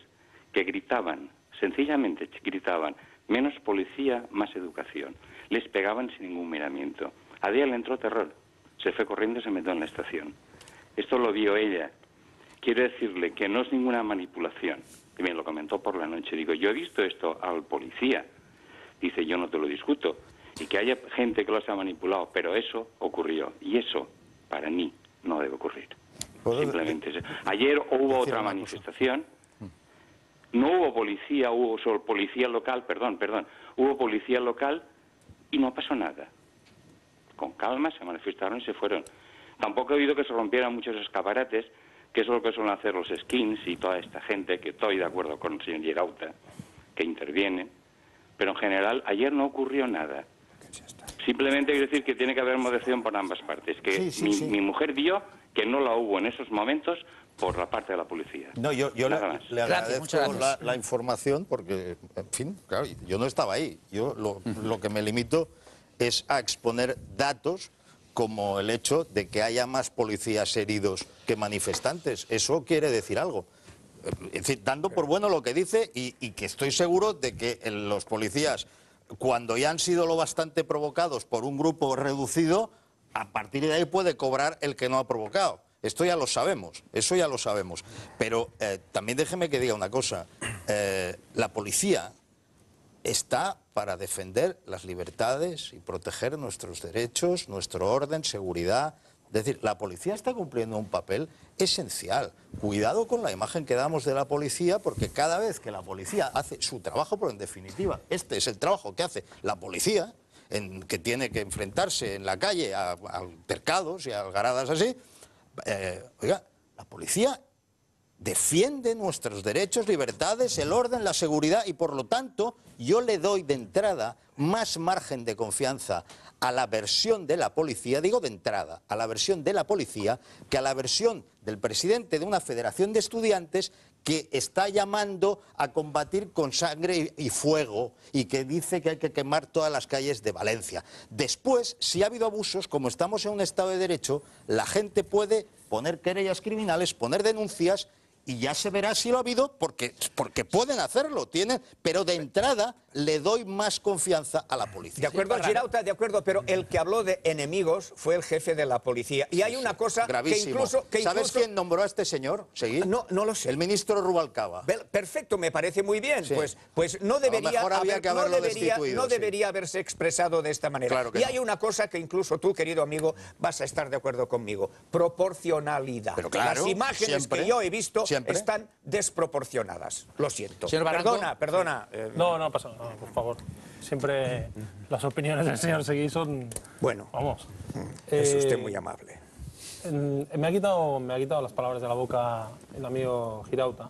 que gritaban, sencillamente gritaban, menos policía, más educación. Les pegaban sin ningún miramiento. A día le entró terror. Se fue corriendo y se metió en la estación. Esto lo vio ella. Quiero decirle que no es ninguna manipulación. Y me lo comentó por la noche. Digo, yo he visto esto al policía. Dice, yo no te lo discuto. Y que haya gente que los ha manipulado, pero eso ocurrió. Y eso, para mí, no debe ocurrir. ¿Puedo Simplemente eso. Ayer hubo otra manifestación. No hubo policía, hubo solo policía local, perdón, perdón. Hubo policía local y no pasó nada. Con calma se manifestaron y se fueron. Tampoco he oído que se rompieran muchos escaparates, que es lo que suelen hacer los skins y toda esta gente, que estoy de acuerdo con el señor Girauta, que interviene. Pero en general, ayer no ocurrió nada. Simplemente quiero decir que tiene que haber moderación por ambas partes. Que Sí, sí, mi, sí. mi mujer vio que no la hubo en esos momentos por la parte de la policía. No, yo, yo le, le Gracias, agradezco muchas la, gracias. la información porque, en fin, claro, yo no estaba ahí. Yo lo, lo que me limito es a exponer datos como el hecho de que haya más policías heridos que manifestantes. Eso quiere decir algo. Es decir, dando por bueno lo que dice y, que estoy seguro de que los policías, cuando ya han sido lo bastante provocados por un grupo reducido, a partir de ahí puede cobrar el que no ha provocado. Esto ya lo sabemos, eso ya lo sabemos. Pero eh, también déjeme que diga una cosa. Eh, la policía está para defender las libertades y proteger nuestros derechos, nuestro orden, seguridad. Es decir, la policía está cumpliendo un papel esencial. Cuidado con la imagen que damos de la policía, porque cada vez que la policía hace su trabajo, pero en definitiva, este es el trabajo que hace la policía, que tiene que enfrentarse en la calle a, a y a algaradas así, eh, oiga, la policía defiende nuestros derechos, libertades, el orden, la seguridad y por lo tanto yo le doy de entrada más margen de confianza a la versión de la policía, digo de entrada, a la versión de la policía que a la versión del presidente de una federación de estudiantes que está llamando a combatir con sangre y fuego y que dice que hay que quemar todas las calles de Valencia. Después, si ha habido abusos, como estamos en un Estado de Derecho, la gente puede poner querellas criminales, poner denuncias y ya se verá si lo ha habido porque, porque pueden hacerlo, tienen, pero de entrada le doy más confianza a la policía. De acuerdo, Girauta, de acuerdo, pero el que habló de enemigos fue el jefe de la policía. Y hay una cosa que Gravísimo. incluso... Que ¿Sabes incluso- quién nombró a este señor? Seguí. No, no lo sé. El ministro Rubalcaba. Perfecto, me parece muy bien. Sí. Pues, pues no debería, mejor había haber- que no debería, destituido, no sí. debería haberse expresado de esta manera. Claro que y no. hay una cosa que incluso tú, querido amigo, vas a estar de acuerdo conmigo. Proporcionalidad. Pero claro, Las imágenes siempre, que yo he visto siempre. están desproporcionadas. Lo siento. Señor Barranco. perdona, perdona. eh, No, no pasa nada, por favor. Siempre las opiniones del señor Seguí son. Bueno, Vamos. es Eh, usted muy amable. en- me, ha quitado, me ha quitado las palabras de la boca el amigo Girauta.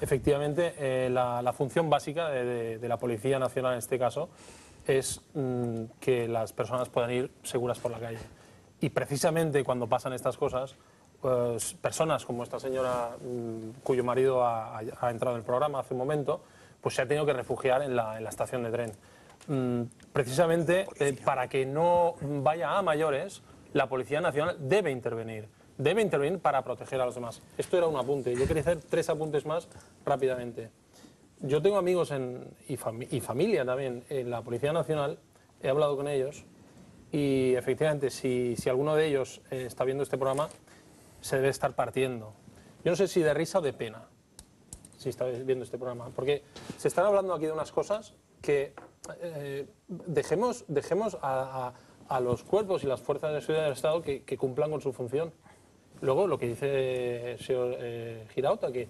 Efectivamente, eh, la, la función básica de, de- de la Policía Nacional en este caso es mm, que las personas puedan ir seguras por la calle. Y precisamente cuando pasan estas cosas, pues, personas como esta señora mm, cuyo marido ha, ha entrado en el programa hace un momento, pues se ha tenido que refugiar en la, en la estación de tren. Mm, precisamente eh, para que no vaya a mayores, la Policía Nacional debe intervenir. Debe intervenir para proteger a los demás. Esto era un apunte. Yo quería hacer tres apuntes más rápidamente. Yo tengo amigos en, y, fami- y familia también en la Policía Nacional. He hablado con ellos y efectivamente si, si alguno de ellos eh, está viendo este programa, se debe estar partiendo. Yo no sé si de risa o de pena si está viendo este programa. Porque se están hablando aquí de unas cosas que eh, dejemos, dejemos a, a- a los cuerpos y las fuerzas de seguridad del Estado que, que cumplan con su función. Luego, lo que dice el señor eh, Girauta, que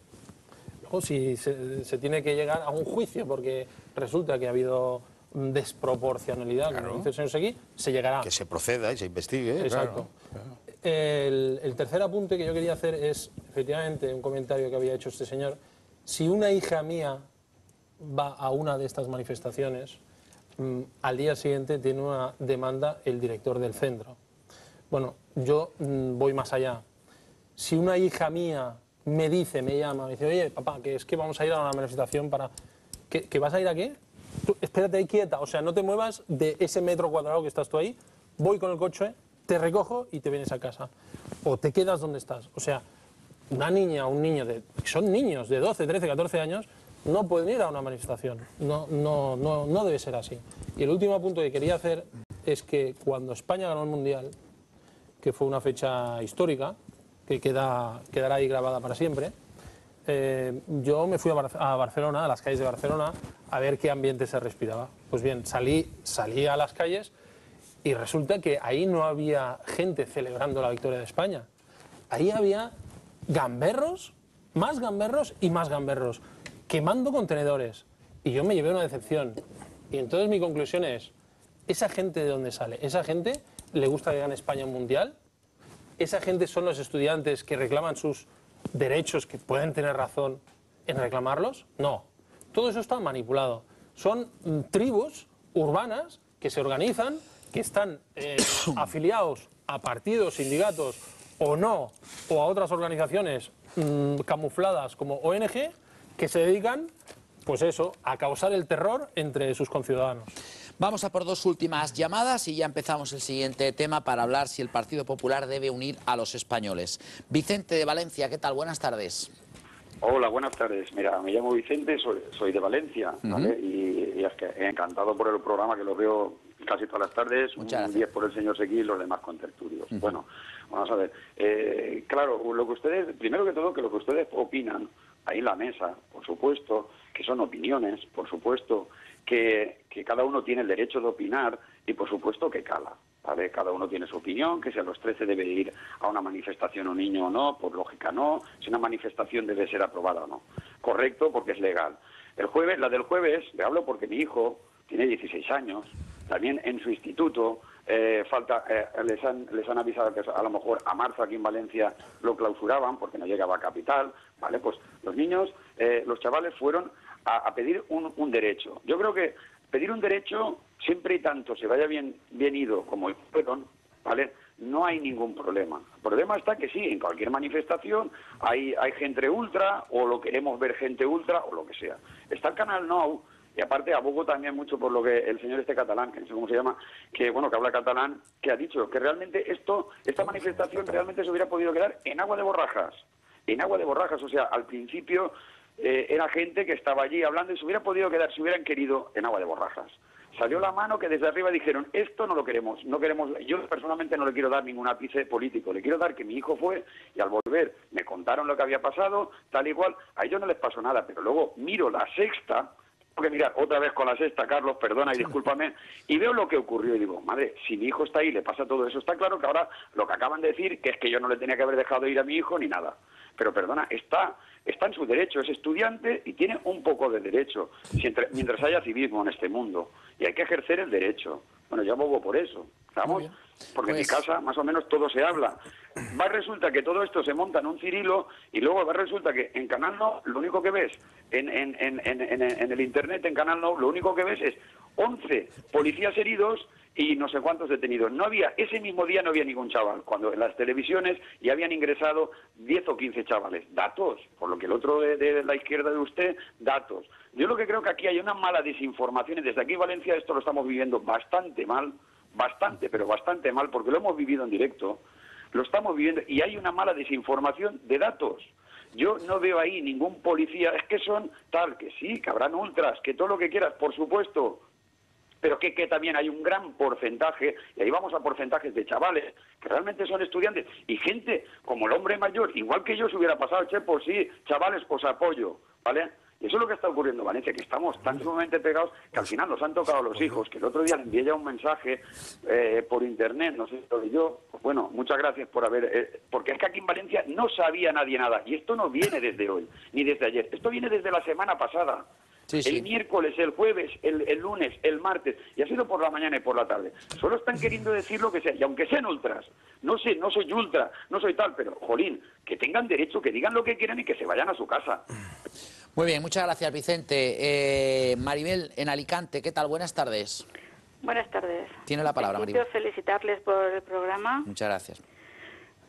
luego si se, se tiene que llegar a un juicio porque resulta que ha habido desproporcionalidad, como dice el señor Seguí, se llegará. Que se proceda y se investigue. Exacto. claro. El, el tercer apunte que yo quería hacer es, efectivamente, un comentario que había hecho este señor. Si una hija mía va a una de estas manifestaciones, mm, al día siguiente tiene una demanda el director del centro. Bueno, yo mm, voy más allá. Si una hija mía me dice, me llama, me dice, oye, papá, que es que vamos a ir a una manifestación para... ¿Que, vas a ir a qué? Tú, espérate ahí quieta, o sea, no te muevas de ese metro cuadrado que estás tú ahí, voy con el coche, te recojo y te vienes a casa. O te quedas donde estás. O sea, una niña o un niño, de, son niños de 12, 13, 14 años, no pueden ir a una manifestación. No, no, no, no debe ser así. Y el último punto que quería hacer es que cuando España ganó el Mundial, que fue una fecha histórica, que queda, quedará ahí grabada para siempre, eh, yo me fui a, a Barcelona, a las calles de Barcelona, a ver qué ambiente se respiraba. Pues bien, salí, salí a las calles y resulta que ahí no había gente celebrando la victoria de España. Ahí había gamberros, más gamberros y más gamberros, quemando contenedores. Y yo me llevé una decepción. Y entonces mi conclusión es, ¿esa gente de dónde sale? ¿Esa gente le gusta que gane España un mundial? ¿Esa gente son los estudiantes que reclaman sus derechos, que pueden tener razón en reclamarlos? No. Todo eso está manipulado. Son mm, tribus urbanas que se organizan, que están eh, afiliados a partidos, sindicatos o no, o a otras organizaciones mm, camufladas como ONG, que se dedican, pues eso, a causar el terror entre sus conciudadanos. Vamos a por dos últimas llamadas y ya empezamos el siguiente tema para hablar si el Partido Popular debe unir a los españoles. Vicente de Valencia, ¿qué tal? Buenas tardes. Hola, buenas tardes. Mira, me llamo Vicente, soy, soy de Valencia, ¿vale? y, y es que encantado por el programa que lo veo casi todas las tardes. Muchas un gracias. 10 por el señor Seguí y los demás contertulios. Bueno, vamos a ver. Eh, claro, lo que ustedes, primero que todo, que lo que ustedes opinan ahí en la mesa, por supuesto, que son opiniones, por supuesto, que, que cada uno tiene el derecho de opinar y por supuesto que cala. ¿vale? Cada uno tiene su opinión, que si a los 13 debe ir a una manifestación un niño o no, por lógica no, si una manifestación debe ser aprobada o no. Correcto, porque es legal. El jueves, la del jueves, le hablo porque mi hijo tiene 16 años, también en su instituto, eh, falta, eh, les, han, les han avisado que a lo mejor a marzo aquí en Valencia lo clausuraban porque no llegaba a capital, ¿vale? Pues los niños, eh, los chavales fueron a, pedir un, un derecho. Yo creo que pedir un derecho, siempre y tanto se vaya bien, bien ido como fueron, ¿vale? No hay ningún problema. El problema está que sí, en cualquier manifestación hay, hay gente ultra, o lo queremos ver gente ultra, o lo que sea. Está el canal Now, y aparte abogo también mucho por lo que el señor este catalán, que no sé cómo se llama, que bueno, que habla catalán, que ha dicho que realmente esto, esta manifestación realmente se hubiera podido quedar en agua de borrajas. En agua de borrajas, o sea, al principio eh, era gente que estaba allí hablando y se hubiera podido quedar, si hubieran querido, en agua de borrajas. Salió la mano que desde arriba dijeron, esto no lo queremos, no queremos, yo personalmente no le quiero dar ningún ápice político, le quiero dar que mi hijo fue y al volver me contaron lo que había pasado, tal y cual, a ellos no les pasó nada, pero luego miro la sexta, porque mirar otra vez con la sexta, Carlos, perdona y discúlpame, y veo lo que ocurrió y digo, madre, si mi hijo está ahí, le pasa todo eso, está claro que ahora lo que acaban de decir, que es que yo no le tenía que haber dejado ir a mi hijo ni nada. Pero perdona, está, está en su derecho, es estudiante y tiene un poco de derecho, mientras haya civismo en este mundo. Y hay que ejercer el derecho. Bueno, yo abogo por eso, ¿estamos? Porque en mi Pues- casa más o menos todo se habla. Va resulta que todo esto se monta en un cirilo y luego va resulta que en Canal No lo único que ves, en, en, en, en, en- en el Internet, en Canal No, lo único que ves es 11 policías heridos y no sé cuántos detenidos. No había, ese mismo día no había ningún chaval, cuando en las televisiones ya habían ingresado 10 o 15 chavales. Datos, por lo que el otro de, la izquierda de usted, datos. Yo lo que creo que aquí hay una mala desinformación y desde aquí Valencia esto lo estamos viviendo bastante mal, bastante, pero bastante mal, porque lo hemos vivido en directo, lo estamos viviendo y hay una mala desinformación de datos. Yo no veo ahí ningún policía, es que son tal, que sí, que habrán ultras, que todo lo que quieras, por supuesto, pero que, que, también hay un gran porcentaje, y ahí vamos a porcentajes de chavales, que realmente son estudiantes, y gente como el hombre mayor, igual que yo se hubiera pasado, che, pues sí, chavales, os apoyo, ¿vale? Y eso es lo que está ocurriendo en Valencia, que estamos tan sumamente pegados que al final nos han tocado los hijos, que el otro día le envié ya un mensaje eh, por internet, no sé si lo yo, pues bueno, muchas gracias por haber, eh, porque es que aquí en Valencia no sabía nadie nada, y esto no viene desde hoy, ni desde ayer, esto viene desde la semana pasada. Sí, sí. El miércoles, el jueves, el, el, lunes, el martes, y ha sido por la mañana y por la tarde. Solo están queriendo decir lo que sea, y aunque sean ultras, no sé, no soy ultra, no soy tal, pero, jolín, que tengan derecho, que digan lo que quieran y que se vayan a su casa. Muy bien, muchas gracias, Vicente. Eh, Maribel, en Alicante, ¿qué tal? Buenas tardes. Buenas tardes. Tiene la palabra, Maribel. Maribel. felicitarles por el programa. Muchas gracias.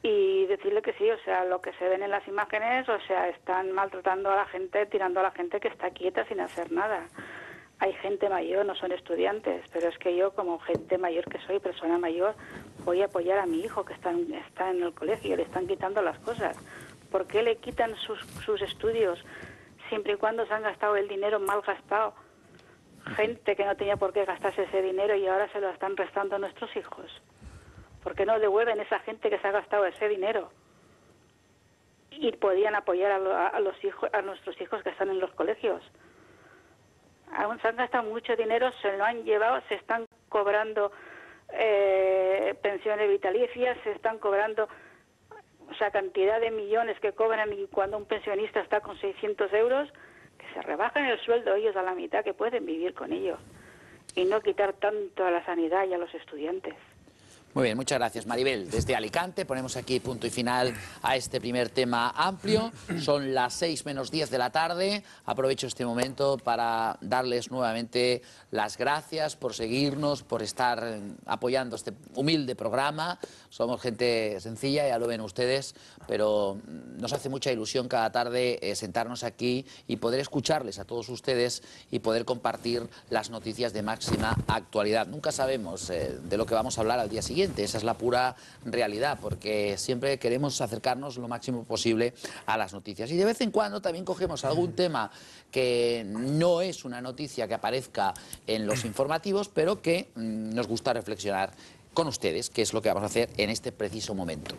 Y decirle que sí, o sea, lo que se ven en las imágenes, o sea, están maltratando a la gente, tirando a la gente que está quieta sin hacer nada. Hay gente mayor, no son estudiantes, pero es que yo como gente mayor que soy, persona mayor, voy a apoyar a mi hijo que está en, está en el colegio, le están quitando las cosas. ¿Por qué le quitan sus, sus estudios siempre y cuando se han gastado el dinero mal gastado? Gente que no tenía por qué gastarse ese dinero y ahora se lo están restando a nuestros hijos. ¿Por qué no devuelven esa gente que se ha gastado ese dinero? Y podían apoyar a, lo, a los hijos, a nuestros hijos que están en los colegios. Aún se han gastado mucho dinero, se lo han llevado, se están cobrando eh, pensiones vitalicias, se están cobrando o cantidad de millones que cobran y cuando un pensionista está con 600 euros, que se rebajan el sueldo ellos a la mitad, que pueden vivir con ello. Y no quitar tanto a la sanidad y a los estudiantes. Muy bien, muchas gracias Maribel. Desde Alicante ponemos aquí punto y final a este primer tema amplio. Son las 6 menos 10 de la tarde. Aprovecho este momento para darles nuevamente las gracias por seguirnos, por estar apoyando este humilde programa. Somos gente sencilla, ya lo ven ustedes, pero nos hace mucha ilusión cada tarde eh, sentarnos aquí y poder escucharles a todos ustedes y poder compartir las noticias de máxima actualidad. Nunca sabemos eh, de lo que vamos a hablar al día siguiente. Esa es la pura realidad, porque siempre queremos acercarnos lo máximo posible a las noticias. Y de vez en cuando también cogemos algún tema que no es una noticia que aparezca en los informativos, pero que mmm, nos gusta reflexionar con ustedes, que es lo que vamos a hacer en este preciso momento.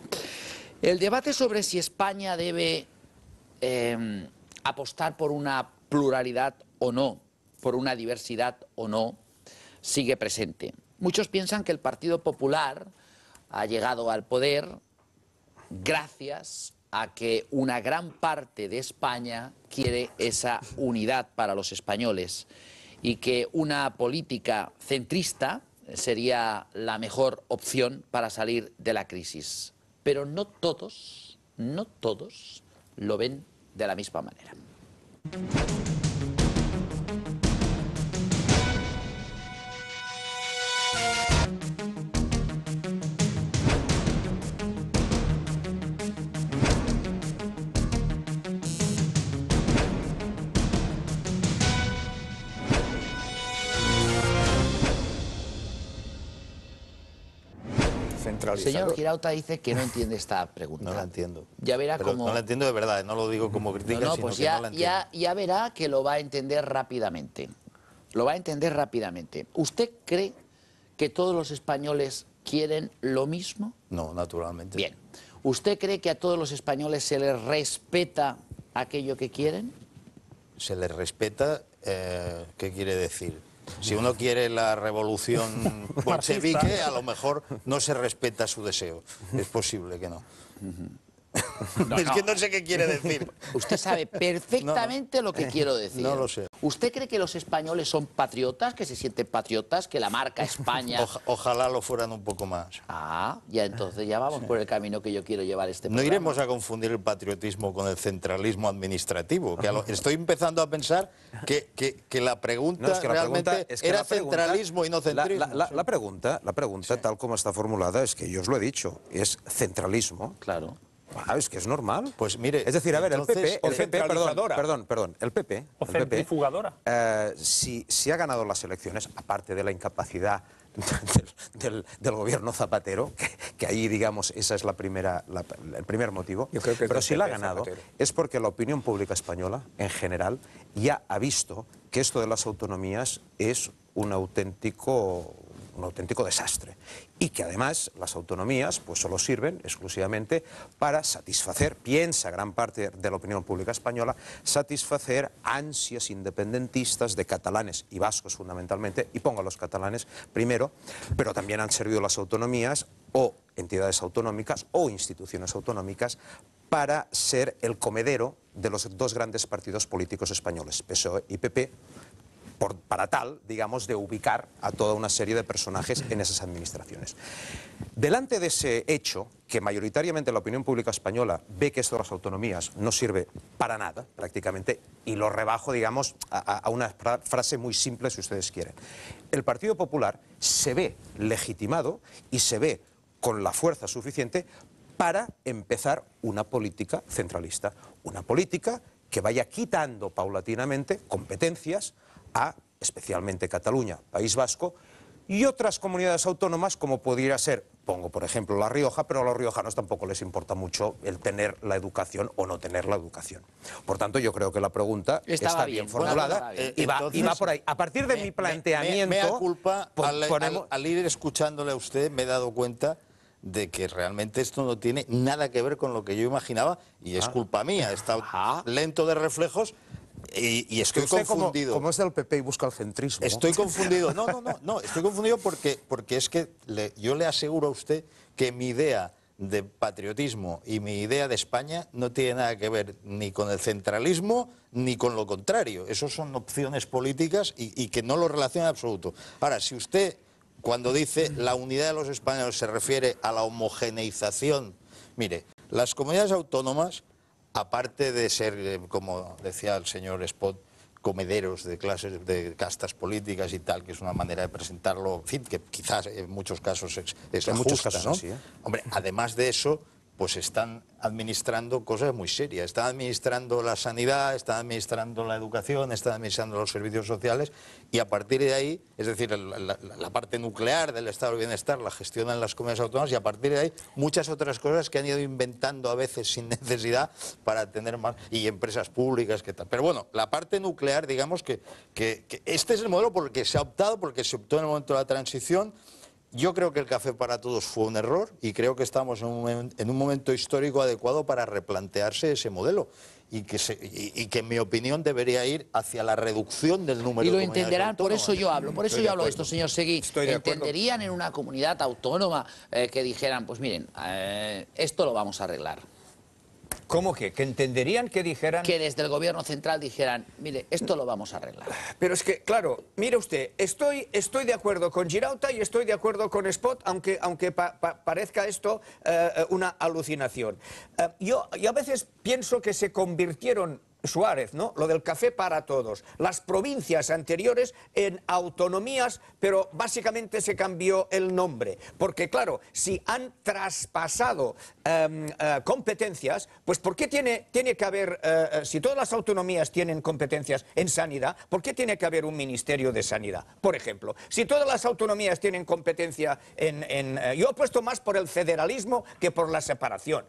El debate sobre si España debe eh, apostar por una pluralidad o no, por una diversidad o no, sigue presente. Muchos piensan que el Partido Popular ha llegado al poder gracias a que una gran parte de España quiere esa unidad para los españoles y que una política centrista sería la mejor opción para salir de la crisis. Pero no todos, no todos lo ven de la misma manera. El señor Girauta dice que no entiende esta pregunta. No la entiendo. Ya verá Pero cómo... No la entiendo de verdad, no lo digo como crítica, no, no, sino pues que ya, no la entiendo. ya, ya verá que lo va a entender rápidamente. Lo va a entender rápidamente. ¿Usted cree que todos los españoles quieren lo mismo? No, naturalmente. Bien. ¿Usted cree que a todos los españoles se les respeta aquello que quieren? Se les respeta, eh, ¿qué quiere decir? Si uno quiere la revolución bolchevique, a lo mejor no se respeta su deseo. Es posible que no. No, es no. que no sé qué quiere decir. Usted sabe perfectamente lo que quiero decir. No lo sé. ¿Usted cree que los españoles son patriotas, que se sienten patriotas, que la marca España... Oja- ojalá lo fueran un poco más. Ah, ya entonces ya vamos por el camino que yo quiero llevar este No programa. iremos a confundir el patriotismo con el centralismo administrativo. Que a lo- estoy empezando a pensar que, que- que la pregunta No, es que la realmente pregunta- es que era la pregunta- centralismo y no la- centrismo. La, la- la pregunta, la pregunta tal como está formulada, es que yo os lo he dicho, es centralismo. Claro. Ah, es que es normal. Pues mire, es decir, a ver, entonces, el PP, el PP, perdón, perdón, perdón, el PP, O el PP, centrifugadora. eh, si, si ha ganado las elecciones, aparte de la incapacidad del, del- del gobierno Zapatero, que, que ahí, digamos, esa es la primera, la- el primer motivo, Yo creo que es pero si la ha ganado, Zapatero. es porque la opinión pública española, en general, ya ha visto que esto de las autonomías es un auténtico un auténtico desastre. Y que además las autonomías pues solo sirven exclusivamente para satisfacer, piensa gran parte de la opinión pública española, satisfacer ansias independentistas de catalanes y vascos fundamentalmente, y pongo a los catalanes primero, pero también han servido las autonomías o entidades autonómicas o instituciones autonómicas para ser el comedero de los dos grandes partidos políticos españoles, PSOE y PP, para tal, digamos, de ubicar a toda una serie de personajes en esas administraciones. Delante de ese hecho, que mayoritariamente la opinión pública española ve que esto de las autonomías no sirve para nada, prácticamente, y lo rebajo, digamos, a, una fra- frase muy simple, si ustedes quieren. El Partido Popular se ve legitimado y se ve con la fuerza suficiente para empezar una política centralista, una política que vaya quitando paulatinamente competencias a especialmente Cataluña, País Vasco y otras comunidades autónomas como pudiera ser, pongo por ejemplo La Rioja, pero a los riojanos tampoco les importa mucho el tener la educación o no tener la educación. Por tanto, yo creo que la pregunta Estaba está bien, bien formulada bien. y, va, y Entonces, va por ahí. A partir de Me- mi me- planteamiento... Me, mea culpa, al, al- ponemos- al ir escuchándole a usted, me he dado cuenta de que realmente esto no tiene nada que ver con lo que yo imaginaba y Ah. es culpa mía. Estado lento de reflejos y, y estoy usted confundido. Como, es del PP y busca el centrismo. Estoy confundido. No, no, no, no. Estoy confundido porque, porque es que le- yo le aseguro a usted que mi idea de patriotismo y mi idea de España no tiene nada que ver ni con el centralismo ni con lo contrario. Esos son opciones políticas y, y que no lo relaciona en absoluto. Ahora, si usted cuando dice la unidad de los españoles se refiere a la homogeneización, mire, las comunidades autónomas aparte de ser, eh, como decía el señor Spot, comederos de clases, de castas políticas y tal, que es una manera de presentarlo, en fin, que quizás en muchos casos es, es En muchos casos ¿no? así, ¿eh? Hombre, además de eso, pues están administrando cosas muy serias. Están administrando la sanidad, están administrando la educación, están administrando los servicios sociales y a partir de ahí, es decir, la, parte nuclear del estado del bienestar la gestionan las comunidades autónomas y a partir de ahí muchas otras cosas que han ido inventando a veces sin necesidad para tener más y empresas públicas que tal. Pero bueno, la parte nuclear, digamos que, que- que este es el modelo por el que se ha optado, porque se optó en el momento de la transición. Yo creo que el café para todos fue un error y creo que estamos en un, en un momento histórico adecuado para replantearse ese modelo y que, se- y, y que en mi opinión debería ir hacia la reducción del número Y lo de entenderán, por eso yo hablo, por eso Estoy yo de hablo de esto, señor Seguí. Estoy de. Entenderían en una comunidad autónoma eh, que dijeran, pues miren, eh, esto lo vamos a arreglar. ¿Cómo que? ¿Que entenderían que dijeran...? Que desde el gobierno central dijeran, mire, esto lo vamos a arreglar. Pero es que, claro, mire usted, estoy, estoy de acuerdo con Girauta y estoy de acuerdo con Spot, aunque, aunque pa- pa- parezca esto eh, eh, una alucinación. Eh, yo, yo a veces pienso que se convirtieron Suárez, ¿no? Lo del café para todos. Las provincias anteriores en autonomías, pero básicamente se cambió el nombre. Porque, claro, si han traspasado em, eh, competencias, pues ¿por qué tiene, tiene que haber, eh, eh, si todas las autonomías tienen competencias en sanidad, ¿por qué tiene que haber un ministerio de sanidad? Por ejemplo, si todas las autonomías tienen competencia en... en, yo he puesto más por el federalismo que por la separación.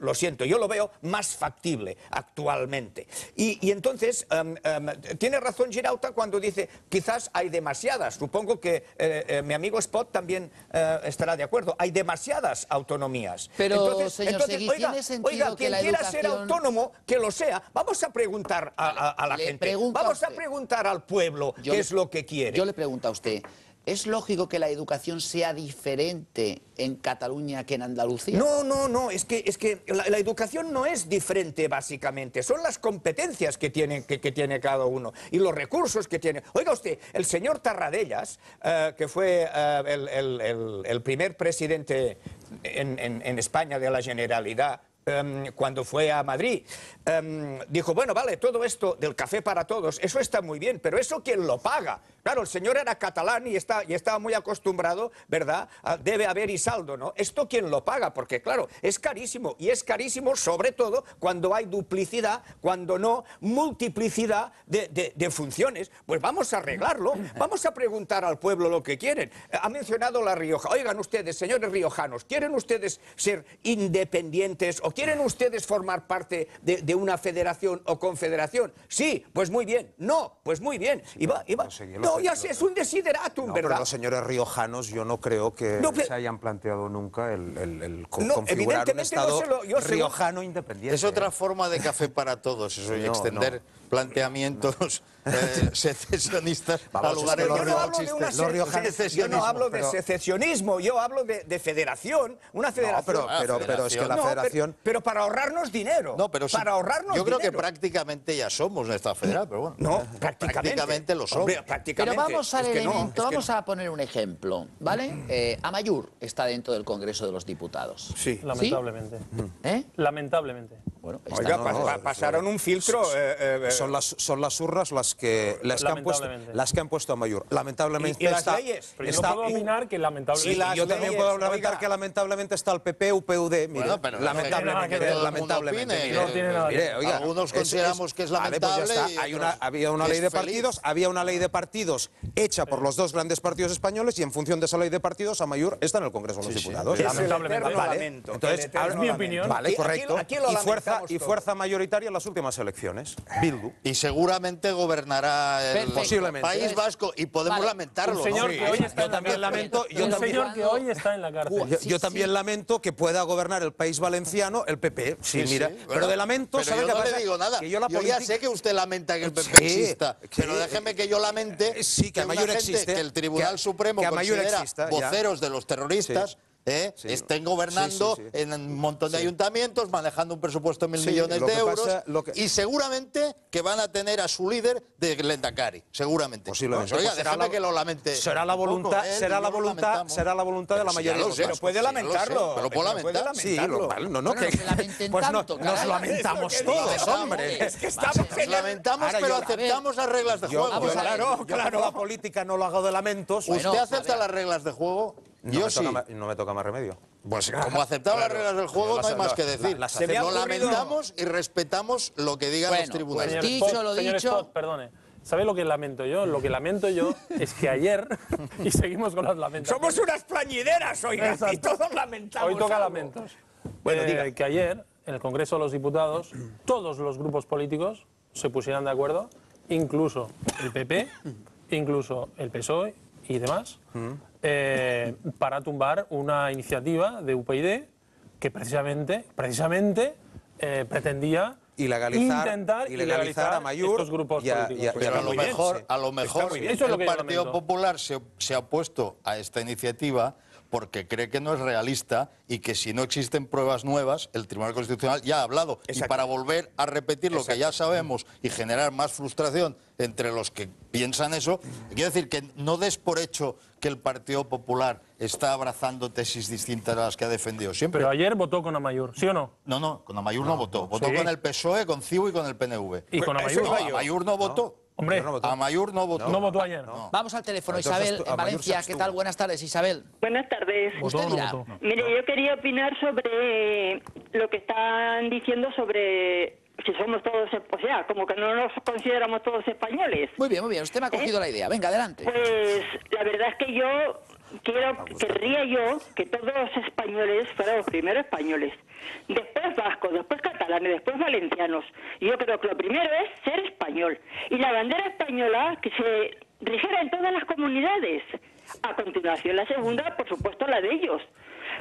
Lo siento, yo lo veo más factible actualmente. Y, y entonces, em, em, tiene razón Girauta cuando dice, quizás hay demasiadas. Supongo que eh, eh, mi amigo Spot también eh, estará de acuerdo. Hay demasiadas autonomías. Pero, señor Seguí, oiga, ¿tiene sentido oiga, que quien la quiera ser autónomo, que lo sea. Vamos a preguntar a, a- a la Le gente. a Vamos a preguntar al pueblo Yo qué le- es lo que quiere. Yo le pregunto a usted, ¿Es lógico que la educación sea diferente en Cataluña que en Andalucía? No, no, no, es que, es que la, educación no es diferente básicamente, son las competencias que tiene, que, tiene cada uno y los recursos que tiene. Oiga usted, el señor Tarradellas, eh, que fue eh, el, primer presidente en, en- en España de la Generalidad, em, cuando fue a Madrid, em, dijo, bueno, vale, todo esto del café para todos, eso está muy bien, pero ¿eso quién lo paga? Claro, el señor era catalán y, está, y estaba muy acostumbrado, ¿verdad? Debe haber y saldo, ¿no? ¿Esto quién lo paga? Porque, claro, es carísimo. Y es carísimo sobre todo cuando hay duplicidad, cuando no multiplicidad de, de- de funciones. Pues vamos a arreglarlo. Vamos a preguntar al pueblo lo que quieren. Ha mencionado La Rioja. Oigan ustedes, señores riojanos, ¿quieren ustedes ser independientes o quieren ustedes formar parte de, de una federación o confederación? Sí, pues muy bien. No, pues muy bien. Y va- y va- No, ya sé, es un desideratum, No, pero ¿verdad? los señores riojanos yo no creo que No, pero- se hayan planteado nunca el, el- el co- No, configurar un evidentemente no estado se lo- yo riojano independiente. Es otra forma de café para todos, eso, y No, extender planteamientos eh, secesionistas Vamos, a lugares donde no hablo de una. Los riojanos- yo no hablo de pero- secesionismo, yo hablo de, de federación, una No, federación. pero, pero, pero es que la No, pero- federación... Pero, para ahorrarnos dinero. No, pero para ahorrarnos yo creo que prácticamente ya somos un Estado federal, pero bueno. No, prácticamente. Prácticamente lo somos. Hombre, Pero prácticamente. vamos al Es que no, elemento, es que vamos no. a poner un ejemplo, ¿vale? Eh, Amayur está dentro del Congreso de los Diputados. Sí. Lamentablemente. ¿Eh? Lamentablemente. Bueno, está- Oiga, no, pa- no, pasaron un filtro. eh, eh, eh, Son las, son las urras las que, las que, han puesto, las que han puesto a Mayor. Lamentablemente ¿Y- y las está, leyes? Pero yo está- no puedo opinar que Sí, lamentablemente... Y yo también leyes, puedo lamentar oiga. que lamentablemente está el PP, UPUD, mire, Bueno, pero lamentablemente, que lamentablemente, no tiene nada que ver. oiga, Algunos consideramos que es vale, pues ya lamentable está. y Hay una, había una que ley es de feliz. partidos, había una ley de partidos hecha por los dos grandes partidos españoles y en función de esa ley de partidos, Amayur está en el Congreso de los Diputados. Es el Lamentablemente. Vale. Entonces, Es mi opinión. Vale, correcto. y fuerza, y fuerza mayoritaria en las últimas elecciones. Bildu. Y seguramente gobernará el. Posiblemente. País Vasco y podemos Vale. lamentarlo. Un señor ¿no? que hoy está yo en la también cárcel. lamento- yo también- señor que hoy está en la cárcel. Yo, Sí, yo sí. también lamento que pueda gobernar el país valenciano el PP. Sí, Sí, mira. sí, pero bueno, de lamento, pero ¿sabe yo qué no pasa? le digo nada. Que yo la ya política- sé que usted lamenta que el PP Sí, exista, que- pero déjeme que yo lamente sí, que una Amayur gente existe, que el Tribunal que- Supremo que Amayur considera exista, ya. voceros de los terroristas. ¿Eh? Sí. estén gobernando Sí, sí, sí. en un montón de ayuntamientos, manejando un presupuesto de mil Sí, millones lo de euros pasa- lo que- y seguramente que van a tener a su líder de Lendakari, seguramente. Posiblemente. Pues, oiga, Pues será déjame la- que lo lamente. Será la poco, voluntad, y será la voluntad, será la voluntad de la mayoría lo sé, Pero puede lamentarlo. pero puedo lamentar. Sí, lo, no, no, que, no se lamenten pues no- nos lamentamos todos, hombre. Es que estamos el- Lamentamos, pero aceptamos las reglas de juego. Ver. Claro, claro. la política no lo hago de lamentos. ¿Usted acepta las reglas de juego? No, Yo me sí. toca, no me toca más remedio. Pues como aceptamos las reglas del juego, no hay más que decir. lo lamentamos y respetamos lo que digan Bueno, los tribunales. pues Señor Dicho Spot, lo dicho. Spot, perdone. ¿Sabe lo que lamento yo? Lo que lamento yo es que ayer, y seguimos con las lamentaciones. Somos unas plañideras, oiga, y todos lamentamos. Hoy toca algo. lamentos. Bueno, Eh, diga. Que ayer, en el Congreso de los Diputados, todos los grupos políticos se pusieran de acuerdo, incluso el PP, incluso el PSOE y demás, eh, para tumbar una iniciativa de UPyD que precisamente, precisamente eh, pretendía Ilegalizar- intentar ilegalizar a Mayur estos grupos y a- políticos. y a- y a Pero a lo bien, mejor, sí. a lo mejor bien. Eso es lo el Partido lamento. Popular se, se ha opuesto a esta iniciativa porque cree que no es realista y que si no existen pruebas nuevas, el Tribunal Constitucional ya ha hablado. Y para volver a repetir lo que ya sabemos y generar más frustración entre los que piensan eso, quiero decir que no des por hecho que el Partido Popular está abrazando tesis distintas a las que ha defendido siempre. Pero ayer votó con Amayur, ¿sí o no? No, no, con Amayur no, votó. Votó sí. con el PSOE, con CIU y con el PNV. Y con Amayur. No. Amayur no votó. Hombre, no votó. Amayur no votó. no votó ayer. Vamos al teléfono, Entonces, Isabel, en Valencia. ¿Qué tal? Buenas tardes, Isabel. Buenas tardes. ¿Votó Usted no dirá. votó? Mire, yo quería opinar sobre lo que están diciendo sobre si somos todos, o sea, como que no nos consideramos todos españoles. Muy bien, muy bien. Usted me ha cogido la idea. Venga, adelante. Pues la verdad es que yo quiero, querría yo que todos los españoles fueran los primeros españoles, después vascos, después catalanes, después valencianos. Yo creo que lo primero es ser español. Y la bandera española que se rigiera en todas las comunidades. A continuación, la segunda, por supuesto, la de ellos.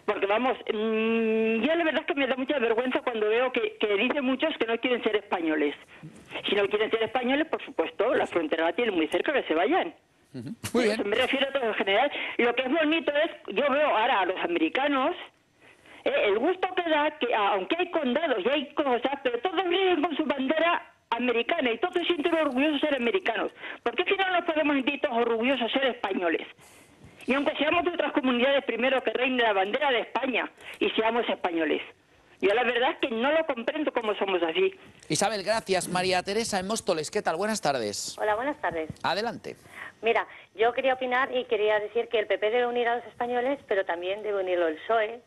Porque vamos, mm, yo la verdad es que me da mucha vergüenza cuando veo que, que dicen muchos que no quieren ser españoles. Si no quieren ser españoles, por supuesto, la frontera la tienen muy cerca, que se vayan. Muy bien. Me refiero a todo en general. Lo que es bonito es, yo veo ahora a los americanos, eh, el gusto que da, que aunque hay condados y hay cosas, pero todos viven con su bandera americana y todos se sienten orgullosos de ser americanos. ¿Por qué si no nos podemos sentir todos orgullosos de ser españoles? Y aunque seamos de otras comunidades, primero que reine la bandera de España y seamos españoles. Yo la verdad es que no lo comprendo cómo somos así. Isabel, gracias. María Teresa en Móstoles, ¿qué tal? Buenas tardes. Hola, buenas tardes. Adelante. Mira, yo quería opinar y quería decir que el PP debe unir a los españoles, pero también debe unirlo el PSOE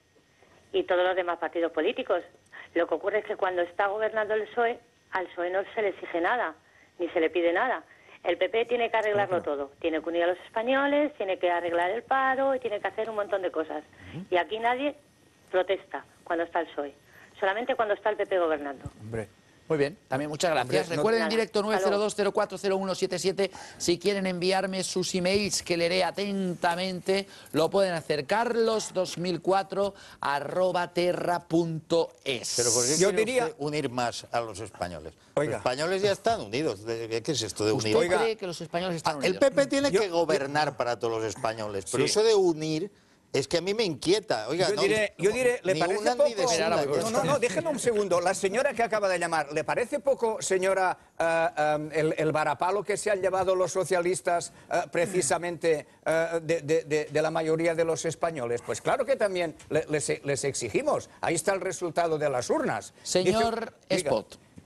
y todos los demás partidos políticos. Lo que ocurre es que cuando está gobernando el PSOE, al PSOE no se le exige nada, ni se le pide nada. El PP tiene que arreglarlo todo. Tiene que unir a los españoles, tiene que arreglar el paro y tiene que hacer un montón de cosas. Y aquí nadie protesta cuando está el PSOE. Solamente cuando está el PP gobernando. Hombre. Muy bien, también muchas gracias. Hombre, no- Recuerden en directo hasta luego. 902040177 si quieren enviarme sus emails que leeré atentamente, lo pueden hacer carlos2004 arroba terra.es. Pero ¿por qué Yo diría- usted unir más a los españoles? Oiga. Los españoles ya están unidos. ¿De- ¿Qué es esto de ¿Usted unir? cree que los españoles están El unidos? PP tiene Yo- que gobernar para todos los españoles, pero Sí. eso de unir es que a mí me inquieta. Oiga, Yo no, diré, yo no, diré, ¿le ni parece una poco? desuna, No, no, no, déjeme un segundo. La señora que acaba de llamar, ¿le parece poco, señora, eh, eh, el, el varapalo que se han llevado los socialistas eh, precisamente de, de- de- de la mayoría de los españoles? Pues claro que también le- les, les exigimos. Ahí está el resultado de las urnas. Señor Dice- diga.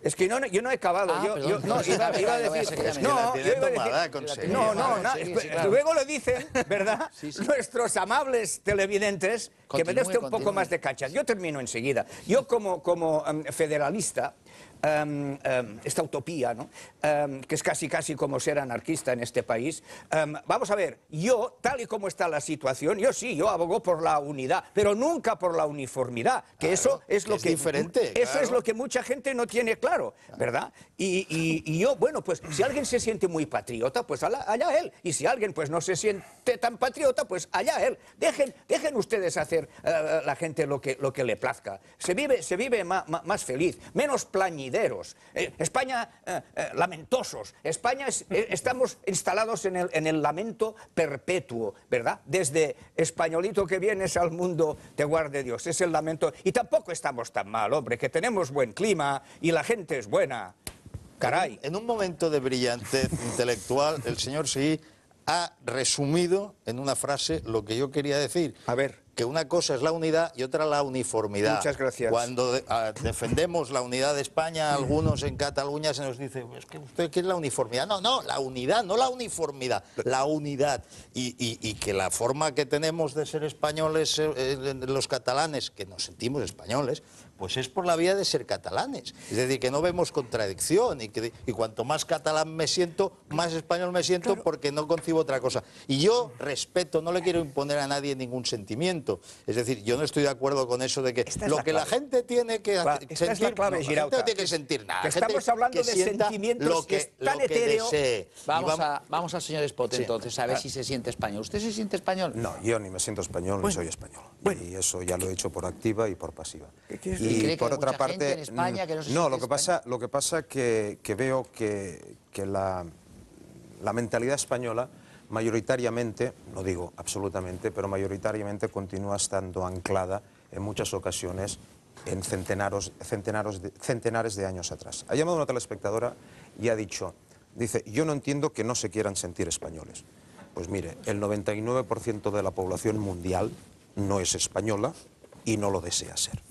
Es que no, yo no he acabado. Ah, yo, no, iba, iba a decir. no, yo iba a decir. No, no, sí, sí, claro. luego lo dicen, ¿verdad? Sí. Nuestros amables televidentes, que me usted un poco más de cachas. Yo termino enseguida. Yo como, como em, federalista, em, em, esta utopía, ¿no? Em, que es casi casi como ser anarquista en este país, vamos a ver, yo, tal y como está la situación, yo sí, yo abogo por la unidad, pero nunca por la uniformidad, que eso es que lo es que... diferente, Eso es lo que mucha gente no tiene claro, ¿verdad? Y, y- y yo, bueno, pues si alguien se siente muy patriota, pues allá, allá él. Y si alguien pues no se siente tan patriota, pues allá él. Dejen, dejen ustedes hacer eh, la gente lo que, lo que le plazca. Se vive, se vive ma- ma- más feliz, menos Eh, España, eh, eh, lamentosos. España, es- estamos instalados en el, en el lamento perpetuo, ¿verdad? Desde españolito que vienes al mundo, te guarde Dios. Es el lamento. Y tampoco estamos tan mal, hombre, que tenemos buen clima y la gente es buena. Caray. En un momento de brillantez intelectual, el señor sí ha resumido en una frase lo que yo quería decir. A ver. Que una cosa es la unidad y otra la uniformidad. Muchas gracias. Cuando de- ah, defendemos la unidad de España, algunos en Cataluña se nos dice, es que usted quiere la uniformidad. No, no, la unidad, no la uniformidad, la unidad. Y, y- y que la forma que tenemos de ser españoles, eh, eh, los catalanes, que nos sentimos españoles, pues es por la vía de ser catalanes. Es decir, que no vemos contradicción y, que, y cuanto más catalán me siento, más español me siento porque no concibo otra cosa. Y yo respeto, no le quiero imponer a nadie ningún sentimiento. Es decir, yo no estoy de acuerdo con eso de que Esta lo la que la gente tiene que hacer- esta es la sentir, clave, no, la gente no tiene que sentir nada. Que La gente estamos hablando que de sentimientos lo que es tan lo que etéreo. desee. Y Vamos, vamos- a, vamos al señor Spot Sí. entonces, a ver si se siente español. ¿Usted se siente español? No, yo ni me siento español ni soy español. Y eso ya lo he hecho por activa y por pasiva. quieres decir? ¿Y cree que por hay otra mucha gente parte, en España que no se no, siente lo que pasa, lo que pasa que, que veo que, que la, la mentalidad española mayoritariamente, no digo absolutamente, pero mayoritariamente continúa estando anclada en muchas ocasiones en centenaros, centenaros de, centenares de años atrás. Ha llamado una telespectadora y ha dicho, dice, yo no entiendo que no se quieran sentir españoles. Pues mire, el 99% de la población mundial no es española y no lo desea ser.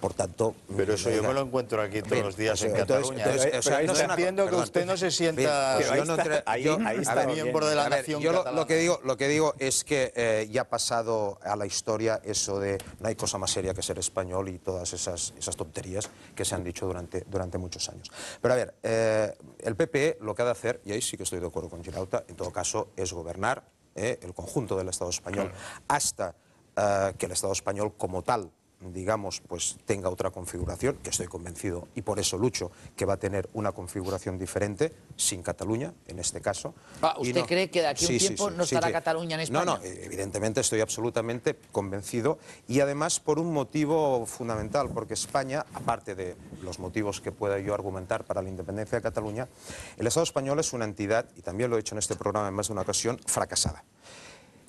Por tanto... Pero eso yo me lo encuentro aquí todos Bien, los días en entonces- Cataluña. entiendo que usted no se sienta miembro de la nación yo lo, que digo, lo que digo es que eh, ya ha pasado a la historia eso de no hay cosa más seria que ser español y todas esas, esas tonterías que se han dicho durante, durante muchos años. Pero a ver, eh, el PP lo que ha de hacer, y ahí sí que estoy de acuerdo con Girauta, en todo caso es gobernar eh, el conjunto del Estado español hasta eh, que el Estado español como tal digamos, pues tenga otra configuración, que estoy convencido y por eso lucho, que va a tener una configuración diferente, sin Cataluña, en este caso. Ah, ¿Usted cree que de aquí a un Sí, sí, tiempo sí, no estará. Cataluña en España? No, no, evidentemente estoy absolutamente convencido y además por un motivo fundamental, porque España, aparte de los motivos que pueda yo argumentar para la independencia de Cataluña, el Estado español es una entidad, y también lo he hecho en este programa en más de una ocasión, fracasada.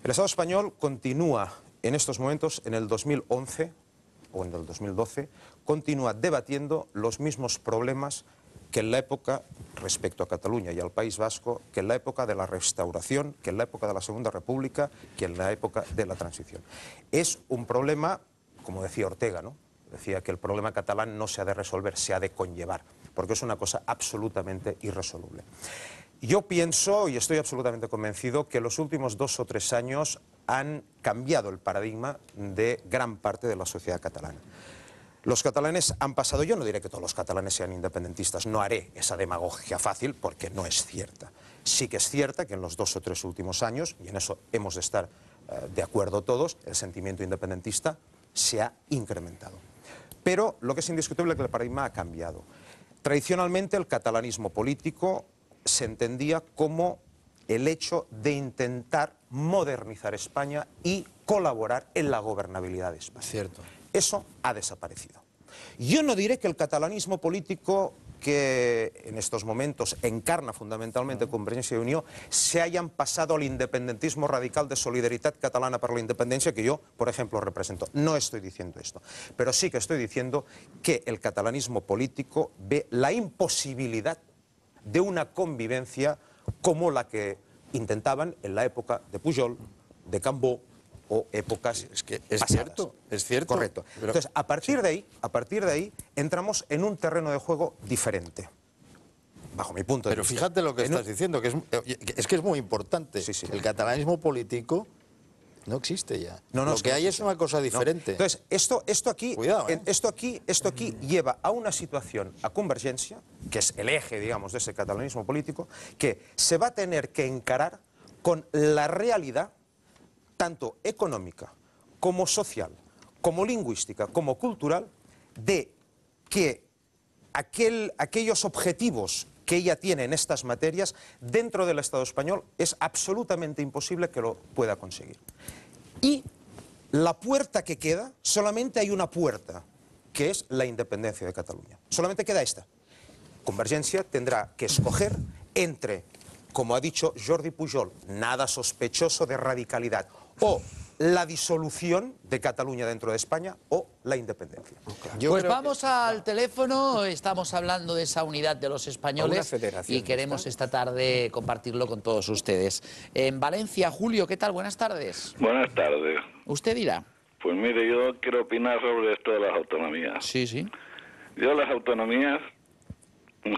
El Estado español continúa en estos momentos, en el 2011 o en el 2012, continúa debatiendo los mismos problemas que en la época, respecto a Cataluña y al País Vasco, que en la época de la restauración, que en la época de la Segunda República, que en la época de la transición. Es un problema, como decía Ortega, ¿no? Decía que el problema catalán no se ha de resolver, se ha de conllevar, porque es una cosa absolutamente irresoluble. Yo pienso y estoy absolutamente convencido que los últimos dos o tres años han cambiado el paradigma de gran parte de la sociedad catalana. Los catalanes han pasado, yo no diré que todos los catalanes sean independentistas, no haré esa demagogia fácil porque no es cierta. Sí que es cierta que en los dos o tres últimos años, y en eso hemos de estar eh, de acuerdo todos, el sentimiento independentista se ha incrementado. Pero lo que es indiscutible es que el paradigma ha cambiado. Tradicionalmente el catalanismo político se entendía como el hecho de intentar modernizar España y colaborar en la gobernabilidad de España. Cierto. Eso ha desaparecido. Yo no diré que el catalanismo político que en estos momentos encarna fundamentalmente Convergencia y Unión se hayan pasado al independentismo radical de solidaridad catalana para la independencia que yo, por ejemplo, represento. No estoy diciendo esto, pero sí que estoy diciendo que el catalanismo político ve la imposibilidad de una convivencia como la que intentaban en la época de Pujol, de Cambó o épocas Es que es pasadas. cierto, es cierto. Correcto. Pero- Entonces, a partir de ahí, a partir de ahí, entramos en un terreno de juego diferente. Bajo mi punto de Pero vista. fíjate lo que En un- estás diciendo, que es, eh, es que es muy importante. Sí, sí. El catalanismo político no existe ya. No, no, lo es que que hay es una cosa No. diferente. Entonces, esto, esto, aquí, Cuidado, ¿eh? esto, aquí, esto aquí lleva a una situación, a convergencia, que es el eje, digamos, de ese catalanismo político, que se va a tener que encarar con la realidad, tanto económica como social, como lingüística, como cultural, de que aquel- aquellos objetivos que ella tiene en estas materias dentro del Estado español es absolutamente imposible que lo pueda conseguir. Y la puerta que queda, solamente hay una puerta, que es la independencia de Cataluña. Solamente queda esta. Convergencia tendrá que escoger entre, como ha dicho Jordi Pujol, nada sospechoso de radicalidad, o la disolución de Cataluña dentro de España o la independencia. Yo pues que- vamos al teléfono, estamos hablando de esa unidad de los españoles y queremos esta tarde compartirlo con todos ustedes. En Valencia, Julio, ¿qué tal? Buenas tardes. Buenas tardes. Usted dirá. Pues mire, yo quiero opinar sobre esto de las autonomías. Sí, sí. Yo las autonomías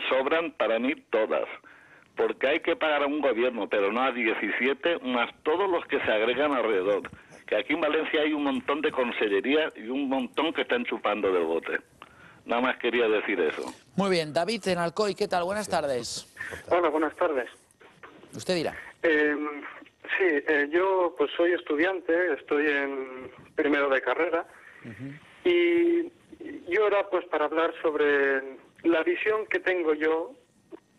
sobran para mí todas, porque hay que pagar a un gobierno, pero no a 17, más todos los que se agregan alrededor. Que aquí en Valencia hay un montón de consellería y un montón que están chupando del bote. Nada más quería decir eso. Muy bien, David en Alcoy, ¿qué tal? Buenas tardes. Hola, buenas tardes. Usted dirá. Eh, sí, eh, yo pues soy estudiante, estoy en primero de carrera y yo era pues para hablar sobre la visión que tengo yo,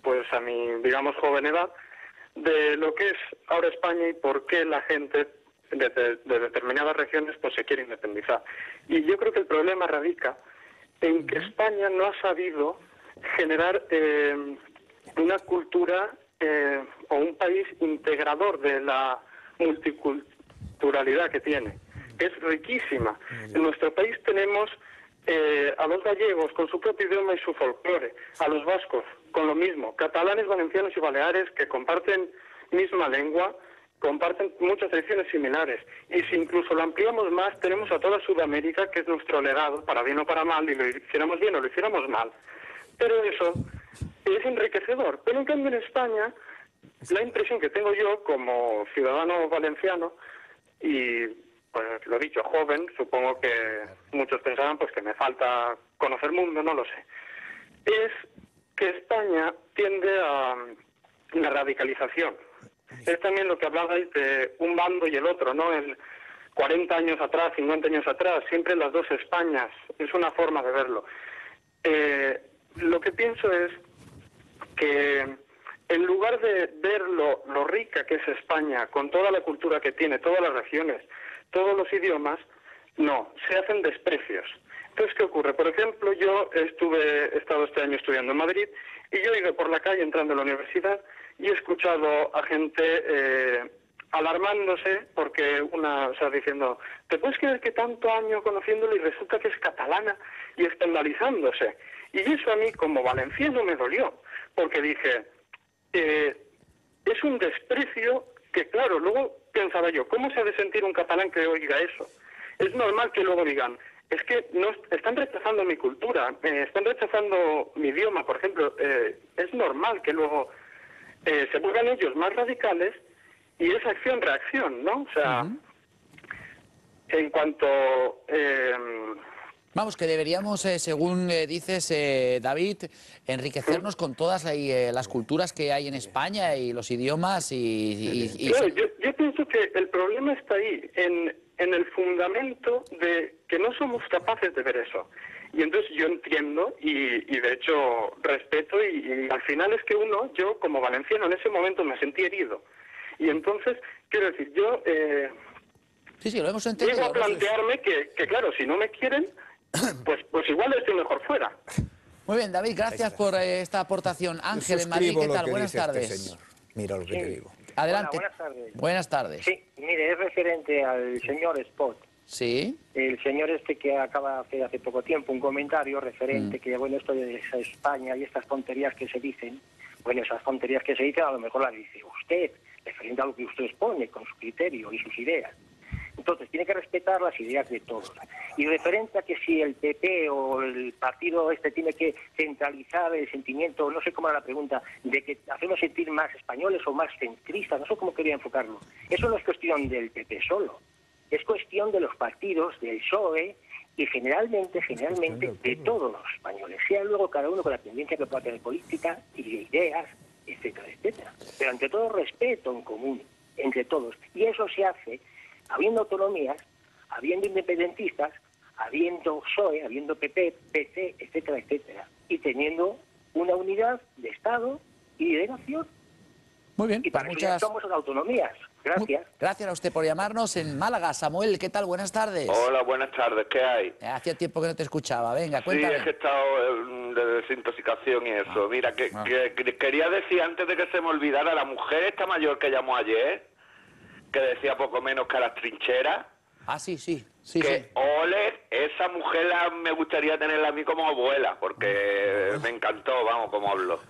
pues a mi digamos joven edad, de lo que es ahora España y por qué la gente de, de- de determinadas regiones pues se quiere independizar. Y yo creo que el problema radica en que España no ha sabido generar eh, una cultura eh, o un país integrador de la multiculturalidad que tiene. Es riquísima. En nuestro país tenemos eh, a los gallegos con su propio idioma y su folclore, a los vascos con lo mismo, catalanes, valencianos y baleares que comparten misma lengua, comparten muchas tradiciones similares. Y si incluso lo ampliamos más, tenemos a toda Sudamérica, que es nuestro legado, para bien o para mal, y lo hiciéramos bien o lo hiciéramos mal. Pero eso es enriquecedor. Pero en cambio en España, la impresión que tengo yo como ciudadano valenciano, y pues lo dicho, joven, supongo que muchos pensarán pues que me falta conocer mundo, no lo sé, es que España tiende a la radicalización. Es también lo que hablabais de un bando y el otro, ¿no? El 40 años atrás, 50 años atrás, siempre las dos Españas, es una forma de verlo. Eh, lo que pienso es que en lugar de ver lo, lo rica que es España, con toda la cultura que tiene, todas las regiones, todos los idiomas, no, se hacen desprecios. Entonces, ¿qué ocurre? Por ejemplo, yo estuve, he estado este año estudiando en Madrid y yo ido por la calle entrando a la universidad y he escuchado a gente eh, alarmándose porque una, o sea, diciendo, ¿te puedes creer que tanto año conociéndolo y resulta que es catalana y escandalizándose? Y eso a mí como valenciano me dolió, porque dije, eh, es un desprecio que, claro, luego pensaba yo, ¿cómo se ha de sentir un catalán que oiga eso? Es normal que luego digan, es que no están rechazando mi cultura, eh, están rechazando mi idioma, por ejemplo. eh, es normal que luego eh, se vuelvan ellos más radicales y es acción-reacción, ¿no? O sea, en cuanto... eh, Vamos, que deberíamos, eh, según eh, dices, eh, David, enriquecernos con todas eh, las culturas que hay en España y los idiomas y... y- y- Claro, yo, yo pienso que el problema está ahí, en, en el fundamento de que no somos capaces de ver eso. Y entonces yo entiendo y, y de hecho respeto y, y al final es que uno, yo como valenciano en ese momento me sentí herido. Y entonces, quiero decir, yo eh, Sí, sí, lo hemos llego entendido. a plantearme que, que, claro, si no me quieren, pues, pues igual estoy mejor fuera. Muy bien, David, gracias por eh, esta aportación. Ángel, en Madrid, ¿qué tal? Buenas este tardes. señor. Mira lo que te digo. Adelante. Hola, buenas tardes. Buenas tardes. Sí, mire, es referente al señor Spot. Sí. El señor este que acaba de hacer hace poco tiempo un comentario referente Mm. que, bueno, esto de España y estas tonterías que se dicen, bueno, esas tonterías que se dicen a lo mejor las dice usted, referente a lo que usted expone con su criterio y sus ideas. Entonces, tiene que respetar las ideas de todos. Y referente a que si el PP o el partido este tiene que centralizar el sentimiento, no sé cómo era la pregunta, de que hacemos sentir más españoles o más centristas, no sé cómo quería enfocarlo. Eso no es cuestión del PP solo, es cuestión de los partidos, del PSOE y generalmente, generalmente de todos los españoles, sea luego cada uno con la tendencia que pueda tener política y de ideas, etcétera, etcétera. Pero ante todo respeto en común entre todos. Y eso se hace habiendo autonomías, habiendo independentistas, habiendo PSOE, habiendo PP, PC, etcétera, etcétera. Y teniendo una unidad de Estado y de nación. Muy bien, Y para pues eso ya muchas- somos las autonomías. Gracias. Gracias a usted por llamarnos en Málaga. Samuel, ¿qué tal? Buenas tardes. Hola, buenas tardes, ¿qué hay? Eh, Hacía tiempo que no te escuchaba. Venga, Sí, cuéntame. es que he estado eh, de desintoxicación y eso. Mira, que, ah. que- que quería decir antes de que se me olvidara, la mujer esta mayor que llamó ayer, que decía poco menos que a las trincheras, Ah, sí, sí. Sí, que sí. ole, esa mujer la- me gustaría tenerla a mí como abuela, porque me encantó, vamos, como hablo.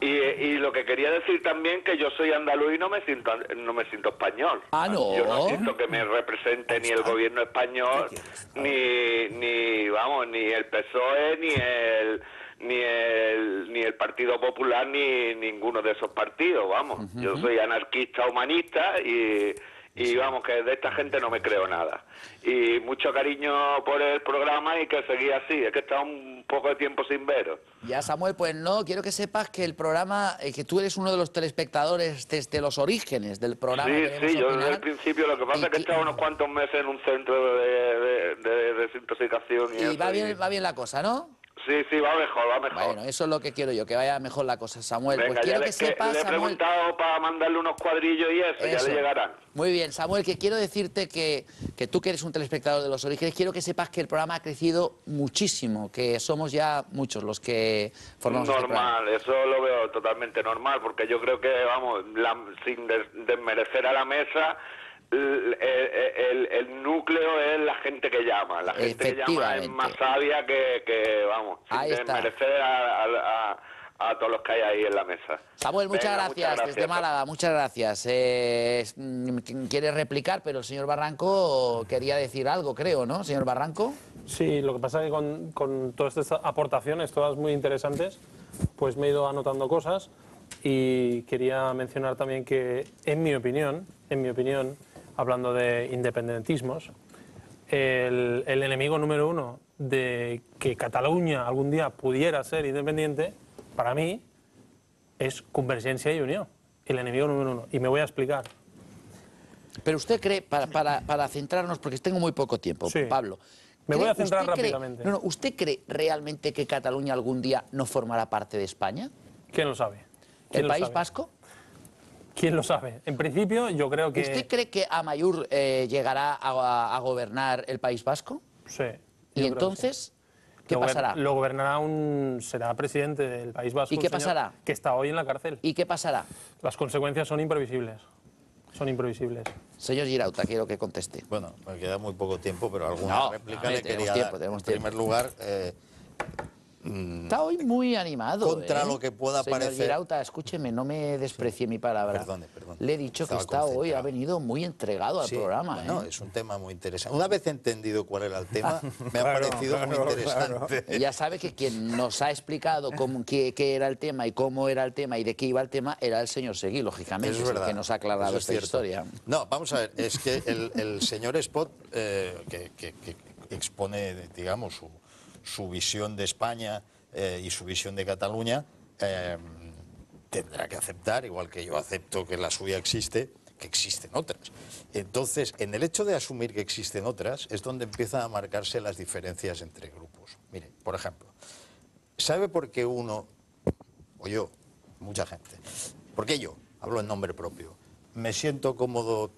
Y, y lo que quería decir también que yo soy andaluz y no me siento no me siento español. Ah, no. Yo no siento que me represente ni el gobierno español, ni, ni vamos, ni el PSOE, ni el ni el ni el Partido Popular, ni ninguno de esos partidos, vamos. Yo soy anarquista humanista y y vamos, que de esta gente no me creo nada. Y mucho cariño por el programa y que seguí así. Es que he estado un poco de tiempo sin veros. Ya, Samuel, pues no, quiero que sepas que el programa, eh, que tú eres uno de los telespectadores desde los orígenes del programa. Sí, sí, yo Opinar. desde el principio lo que pasa es que he estado unos cuantos meses en un centro de, de- de desintoxicación y, Y eso, va y- bien, va bien la cosa, ¿no? Sí, sí, va mejor, va mejor. Bueno, eso es lo que quiero yo, que vaya mejor la cosa, Samuel. Venga, pues quiero que sepas, le he Samuel, preguntado para mandarle unos cuadrillos y eso, Eso. ya le llegarán. Muy bien, Samuel, que quiero decirte que, que tú que eres un telespectador de los orígenes, quiero que sepas que el programa ha crecido muchísimo, que somos ya muchos los que formamos este programa. Normal, eso lo veo totalmente normal, porque yo creo que, vamos, la- sin des- desmerecer a la mesa, el, el- el- núcleo es la gente que llama. La gente que llama es más sabia que, que, vamos, sin desmerecer a, a- a- a todos los que hay ahí en la mesa. Samuel, muchas, Venga, gracias, muchas desde gracias. Málaga, muchas gracias. Eh, mm, quiere replicar, pero el señor Barranco quería decir algo, creo, ¿no, señor Barranco? Sí, lo que pasa es que con, con todas estas aportaciones, todas muy interesantes, pues me he ido anotando cosas y quería mencionar también que, en mi opinión, en mi opinión, hablando de independentismos, el, el enemigo número uno de que Cataluña algún día pudiera ser independiente, para mí, es Convergencia y Unión, el enemigo número uno. Y me voy a explicar. Pero usted cree, para, para, para centrarnos, porque tengo muy poco tiempo, Sí. Pablo. Me voy ¿cree- a centrar cree- rápidamente. no, no, ¿Usted cree realmente que Cataluña algún día no formará parte de España? ¿Quién lo sabe? ¿Quién ¿El País sabe? Vasco? ¿Quién lo sabe? En principio, yo creo que... ¿Usted cree que Amayur eh, llegará a, a gobernar el País Vasco? Sí. ¿Y entonces qué Lo pasará? Lo gobernará un... será presidente del País Vasco. ¿Y qué pasará? Que está hoy en la cárcel. ¿Y qué pasará? Las consecuencias son imprevisibles. Son imprevisibles. Señor Girauta, quiero que conteste. Bueno, me queda muy poco tiempo, pero alguna No, réplica no, le tenemos quería tiempo, dar. tenemos En primer lugar, eh, Está hoy muy animado. Contra ¿eh? lo que pueda Señor parecer- Girauta, escúcheme, no me desprecie mi palabra. Perdone, perdone. Le he dicho Estaba que está hoy, ha venido muy entregado al Sí, programa. bueno, ¿eh? es un tema muy interesante. Una vez entendido cuál era el tema, me ha Claro, parecido muy claro, interesante. Ya sabe que quien nos ha explicado cómo, qué, qué era el tema y cómo era el tema y de qué iba el tema era el señor Seguí, lógicamente, es el que nos ha aclarado Eso esta historia. No, vamos a ver, es que el, el señor Spot, eh, que, que- que expone, digamos, su, su visión de España eh, y su visión de Cataluña, eh, tendrá que aceptar, igual que yo acepto que la suya existe, que existen otras. Entonces, en el hecho de asumir que existen otras, es donde empiezan a marcarse las diferencias entre grupos. Mire, por ejemplo, ¿sabe por qué uno, o yo, mucha gente, por qué yo, hablo en nombre propio, me siento cómodo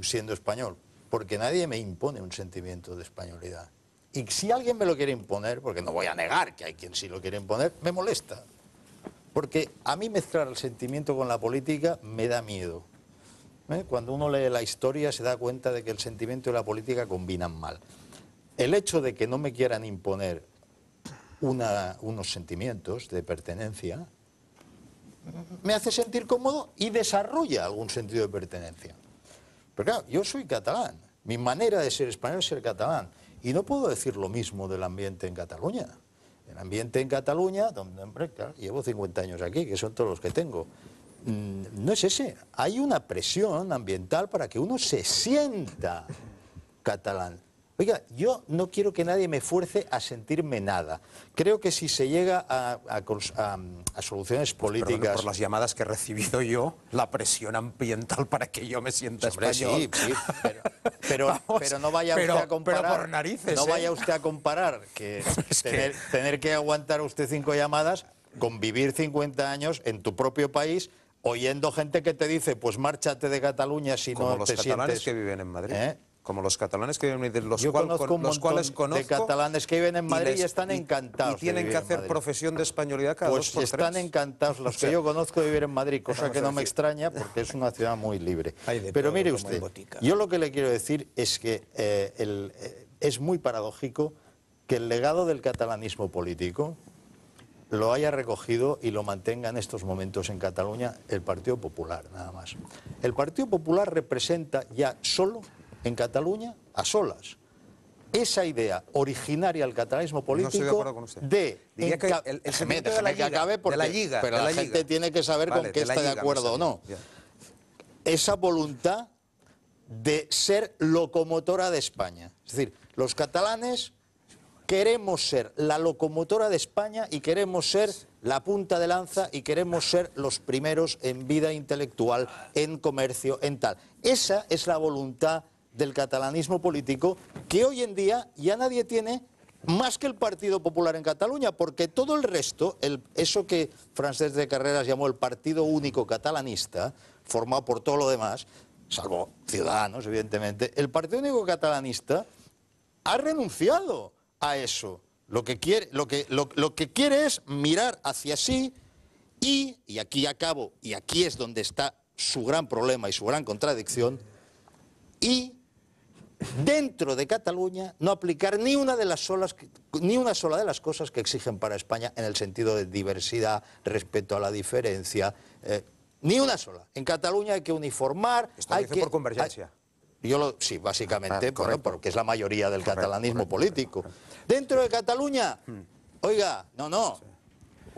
siendo español? Porque nadie me impone un sentimiento de españolidad. Y si alguien me lo quiere imponer, porque no voy a negar que hay quien sí lo quiere imponer, me molesta. Porque a mí mezclar el sentimiento con la política me da miedo. ¿Eh? Cuando uno lee la historia se da cuenta de que el sentimiento y la política combinan mal. El hecho de que no me quieran imponer unos sentimientos de pertenencia me hace sentir cómodo y desarrolla algún sentido de pertenencia. Pero claro, yo soy catalán. Mi manera de ser español es ser catalán. Y no puedo decir lo mismo del ambiente en Cataluña. El ambiente en Cataluña, donde hombre, claro, llevo 50 años aquí, que son todos los que tengo, mm, no es ese. Hay una presión ambiental para que uno se sienta catalán. Oiga, yo no quiero que nadie me fuerce a sentirme nada. Creo que si se llega a, a cons- a- a soluciones Perdone, políticas... por las llamadas que he recibido yo, la presión ambiental para que yo me sienta Hombre, español. sí, sí, pero, pero, Vamos, pero no vaya pero- usted a comparar. pero por narices, no ¿eh? vaya usted a comparar que, Es que- tener, tener que aguantar usted cinco llamadas con vivir 50 años en tu propio país oyendo gente que te dice, pues márchate de Cataluña si como no los te catalanes sientes. que viven en Madrid. ¿Eh? Como los catalanes que viven en Madrid, los, Yo cual- conozco con- los cuales de conozco. catalanes que viven en Madrid y les- están encantados Y de tienen que hacer profesión de españolidad cada Pues dos por están tres. encantados los que yo conozco de vivir en Madrid, cosa vamos que no me extraña porque es una ciudad muy libre. De Pero mire usted, yo lo que le quiero decir es que eh, el- eh, es muy paradójico que el legado del catalanismo político lo haya recogido y lo mantenga en estos momentos en Cataluña el Partido Popular, nada más. El Partido Popular representa ya solo en Cataluña, a solas, esa idea originaria del catalanismo político de de Diría que enca- el- el Déjeme- de la que acabe de porque la Liga, pero de la, la gente tiene que saber Vale, con qué está de acuerdo o no. ya. Esa voluntad de ser locomotora de España. Es decir, los catalanes queremos ser la locomotora de España y queremos ser la punta de lanza y queremos ser los primeros en vida intelectual, en comercio, en tal. Esa es la voluntad del catalanismo político que hoy en día ya nadie tiene más que el Partido Popular en Cataluña, porque todo el resto, eso que Francés de Carreras llamó el Partido Único Catalanista, formado por todo lo demás, salvo Ciudadanos, evidentemente, el Partido Único Catalanista ha renunciado a eso. Lo que quiere, lo que, lo que quiere es mirar hacia sí y, y aquí acabo, y aquí es donde está su gran problema y su gran contradicción, y dentro de Cataluña no aplicar ni una de las solas ni una sola de las cosas que exigen para España en el sentido de diversidad, respeto a la diferencia, eh, ni una sola. En Cataluña hay que uniformar, Esto hay dice que por convergencia. hay- yo lo, sí, básicamente, Ah, bueno, porque es la mayoría del Correcto, catalanismo correcto, político. Dentro de Cataluña, Hmm. oiga, no, no.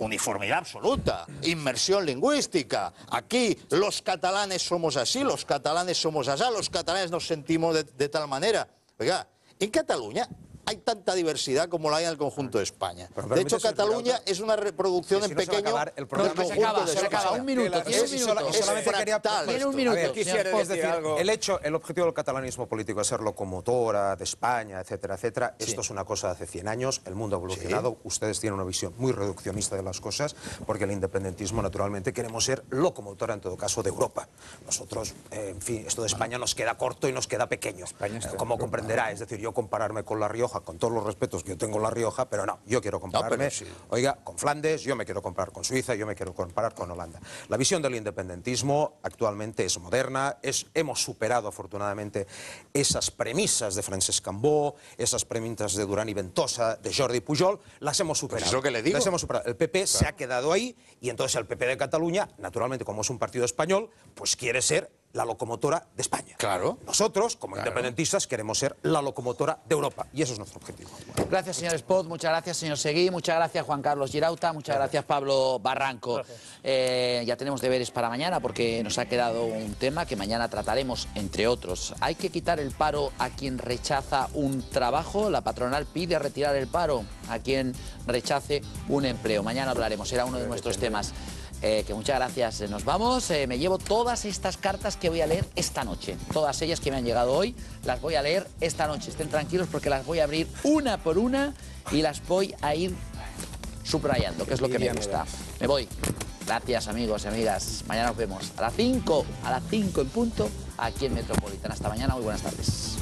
Uniformidad absoluta, inmersión lingüística. Aquí los catalanes somos así, los catalanes somos así, los catalanes nos sentimos de, tal manera. Oiga, en Cataluña hay tanta diversidad como la hay en el conjunto de España. Pero De hecho, Cataluña es una reproducción si en no pequeño del conjunto Se acaba, de se acaba. España. Un minuto, Que la- tiene un sí, minuto. sola- Es solamente quería- Tiene un esto. minuto. A ver, quisiera señor Poz. Es decir, decir algo. el hecho, el objetivo del catalanismo político es ser locomotora de España, etcétera, etcétera. Esto es una cosa de hace 100 años. El mundo ha evolucionado. Ustedes tienen una visión muy reduccionista de las cosas, porque el independentismo, naturalmente, queremos ser locomotora, en todo caso, de Europa. Nosotros, eh, en fin, esto de España nos queda corto y nos queda pequeño. Eh, como comprenderá, es decir, yo compararme con La Rioja, con todos los respetos que yo tengo en La Rioja, pero no, yo quiero compararme, sí. oiga, con Flandes, yo me quiero comparar con Suiza, yo me quiero comparar con Holanda. La visión del independentismo actualmente es moderna, es, hemos superado afortunadamente esas premisas de Francesc Cambó, esas premisas de Durán y Ventosa, de Jordi Pujol, las hemos superado. es lo que le digo. Las hemos superado. El PP se ha quedado ahí y entonces el PP de Cataluña, naturalmente como es un partido español, pues quiere ser la locomotora de España. Claro. Nosotros, como independentistas, queremos ser la locomotora de Europa y eso es nuestro objetivo. Gracias, señor Spot. Muchas gracias, señor Seguí. Muchas gracias, Juan Carlos Girauta. Muchas gracias, Pablo Barranco. Eh, ya tenemos deberes para mañana porque nos ha quedado un tema que mañana trataremos, entre otros. Hay que quitar el paro a quien rechaza un trabajo. La patronal pide retirar el paro a quien rechace un empleo. Mañana hablaremos. Será uno de nuestros temas. Eh, que muchas gracias. Nos vamos. Eh, me llevo todas estas cartas que voy a leer esta noche. Todas ellas que me han llegado hoy, las voy a leer esta noche. Estén tranquilos porque las voy a abrir una por una y las voy a ir subrayando, que es lo que me gusta. Me voy. Gracias amigos y amigas. Mañana nos vemos a las 5, a las 5 en punto, aquí en Metropolitana. Hasta mañana, muy buenas tardes.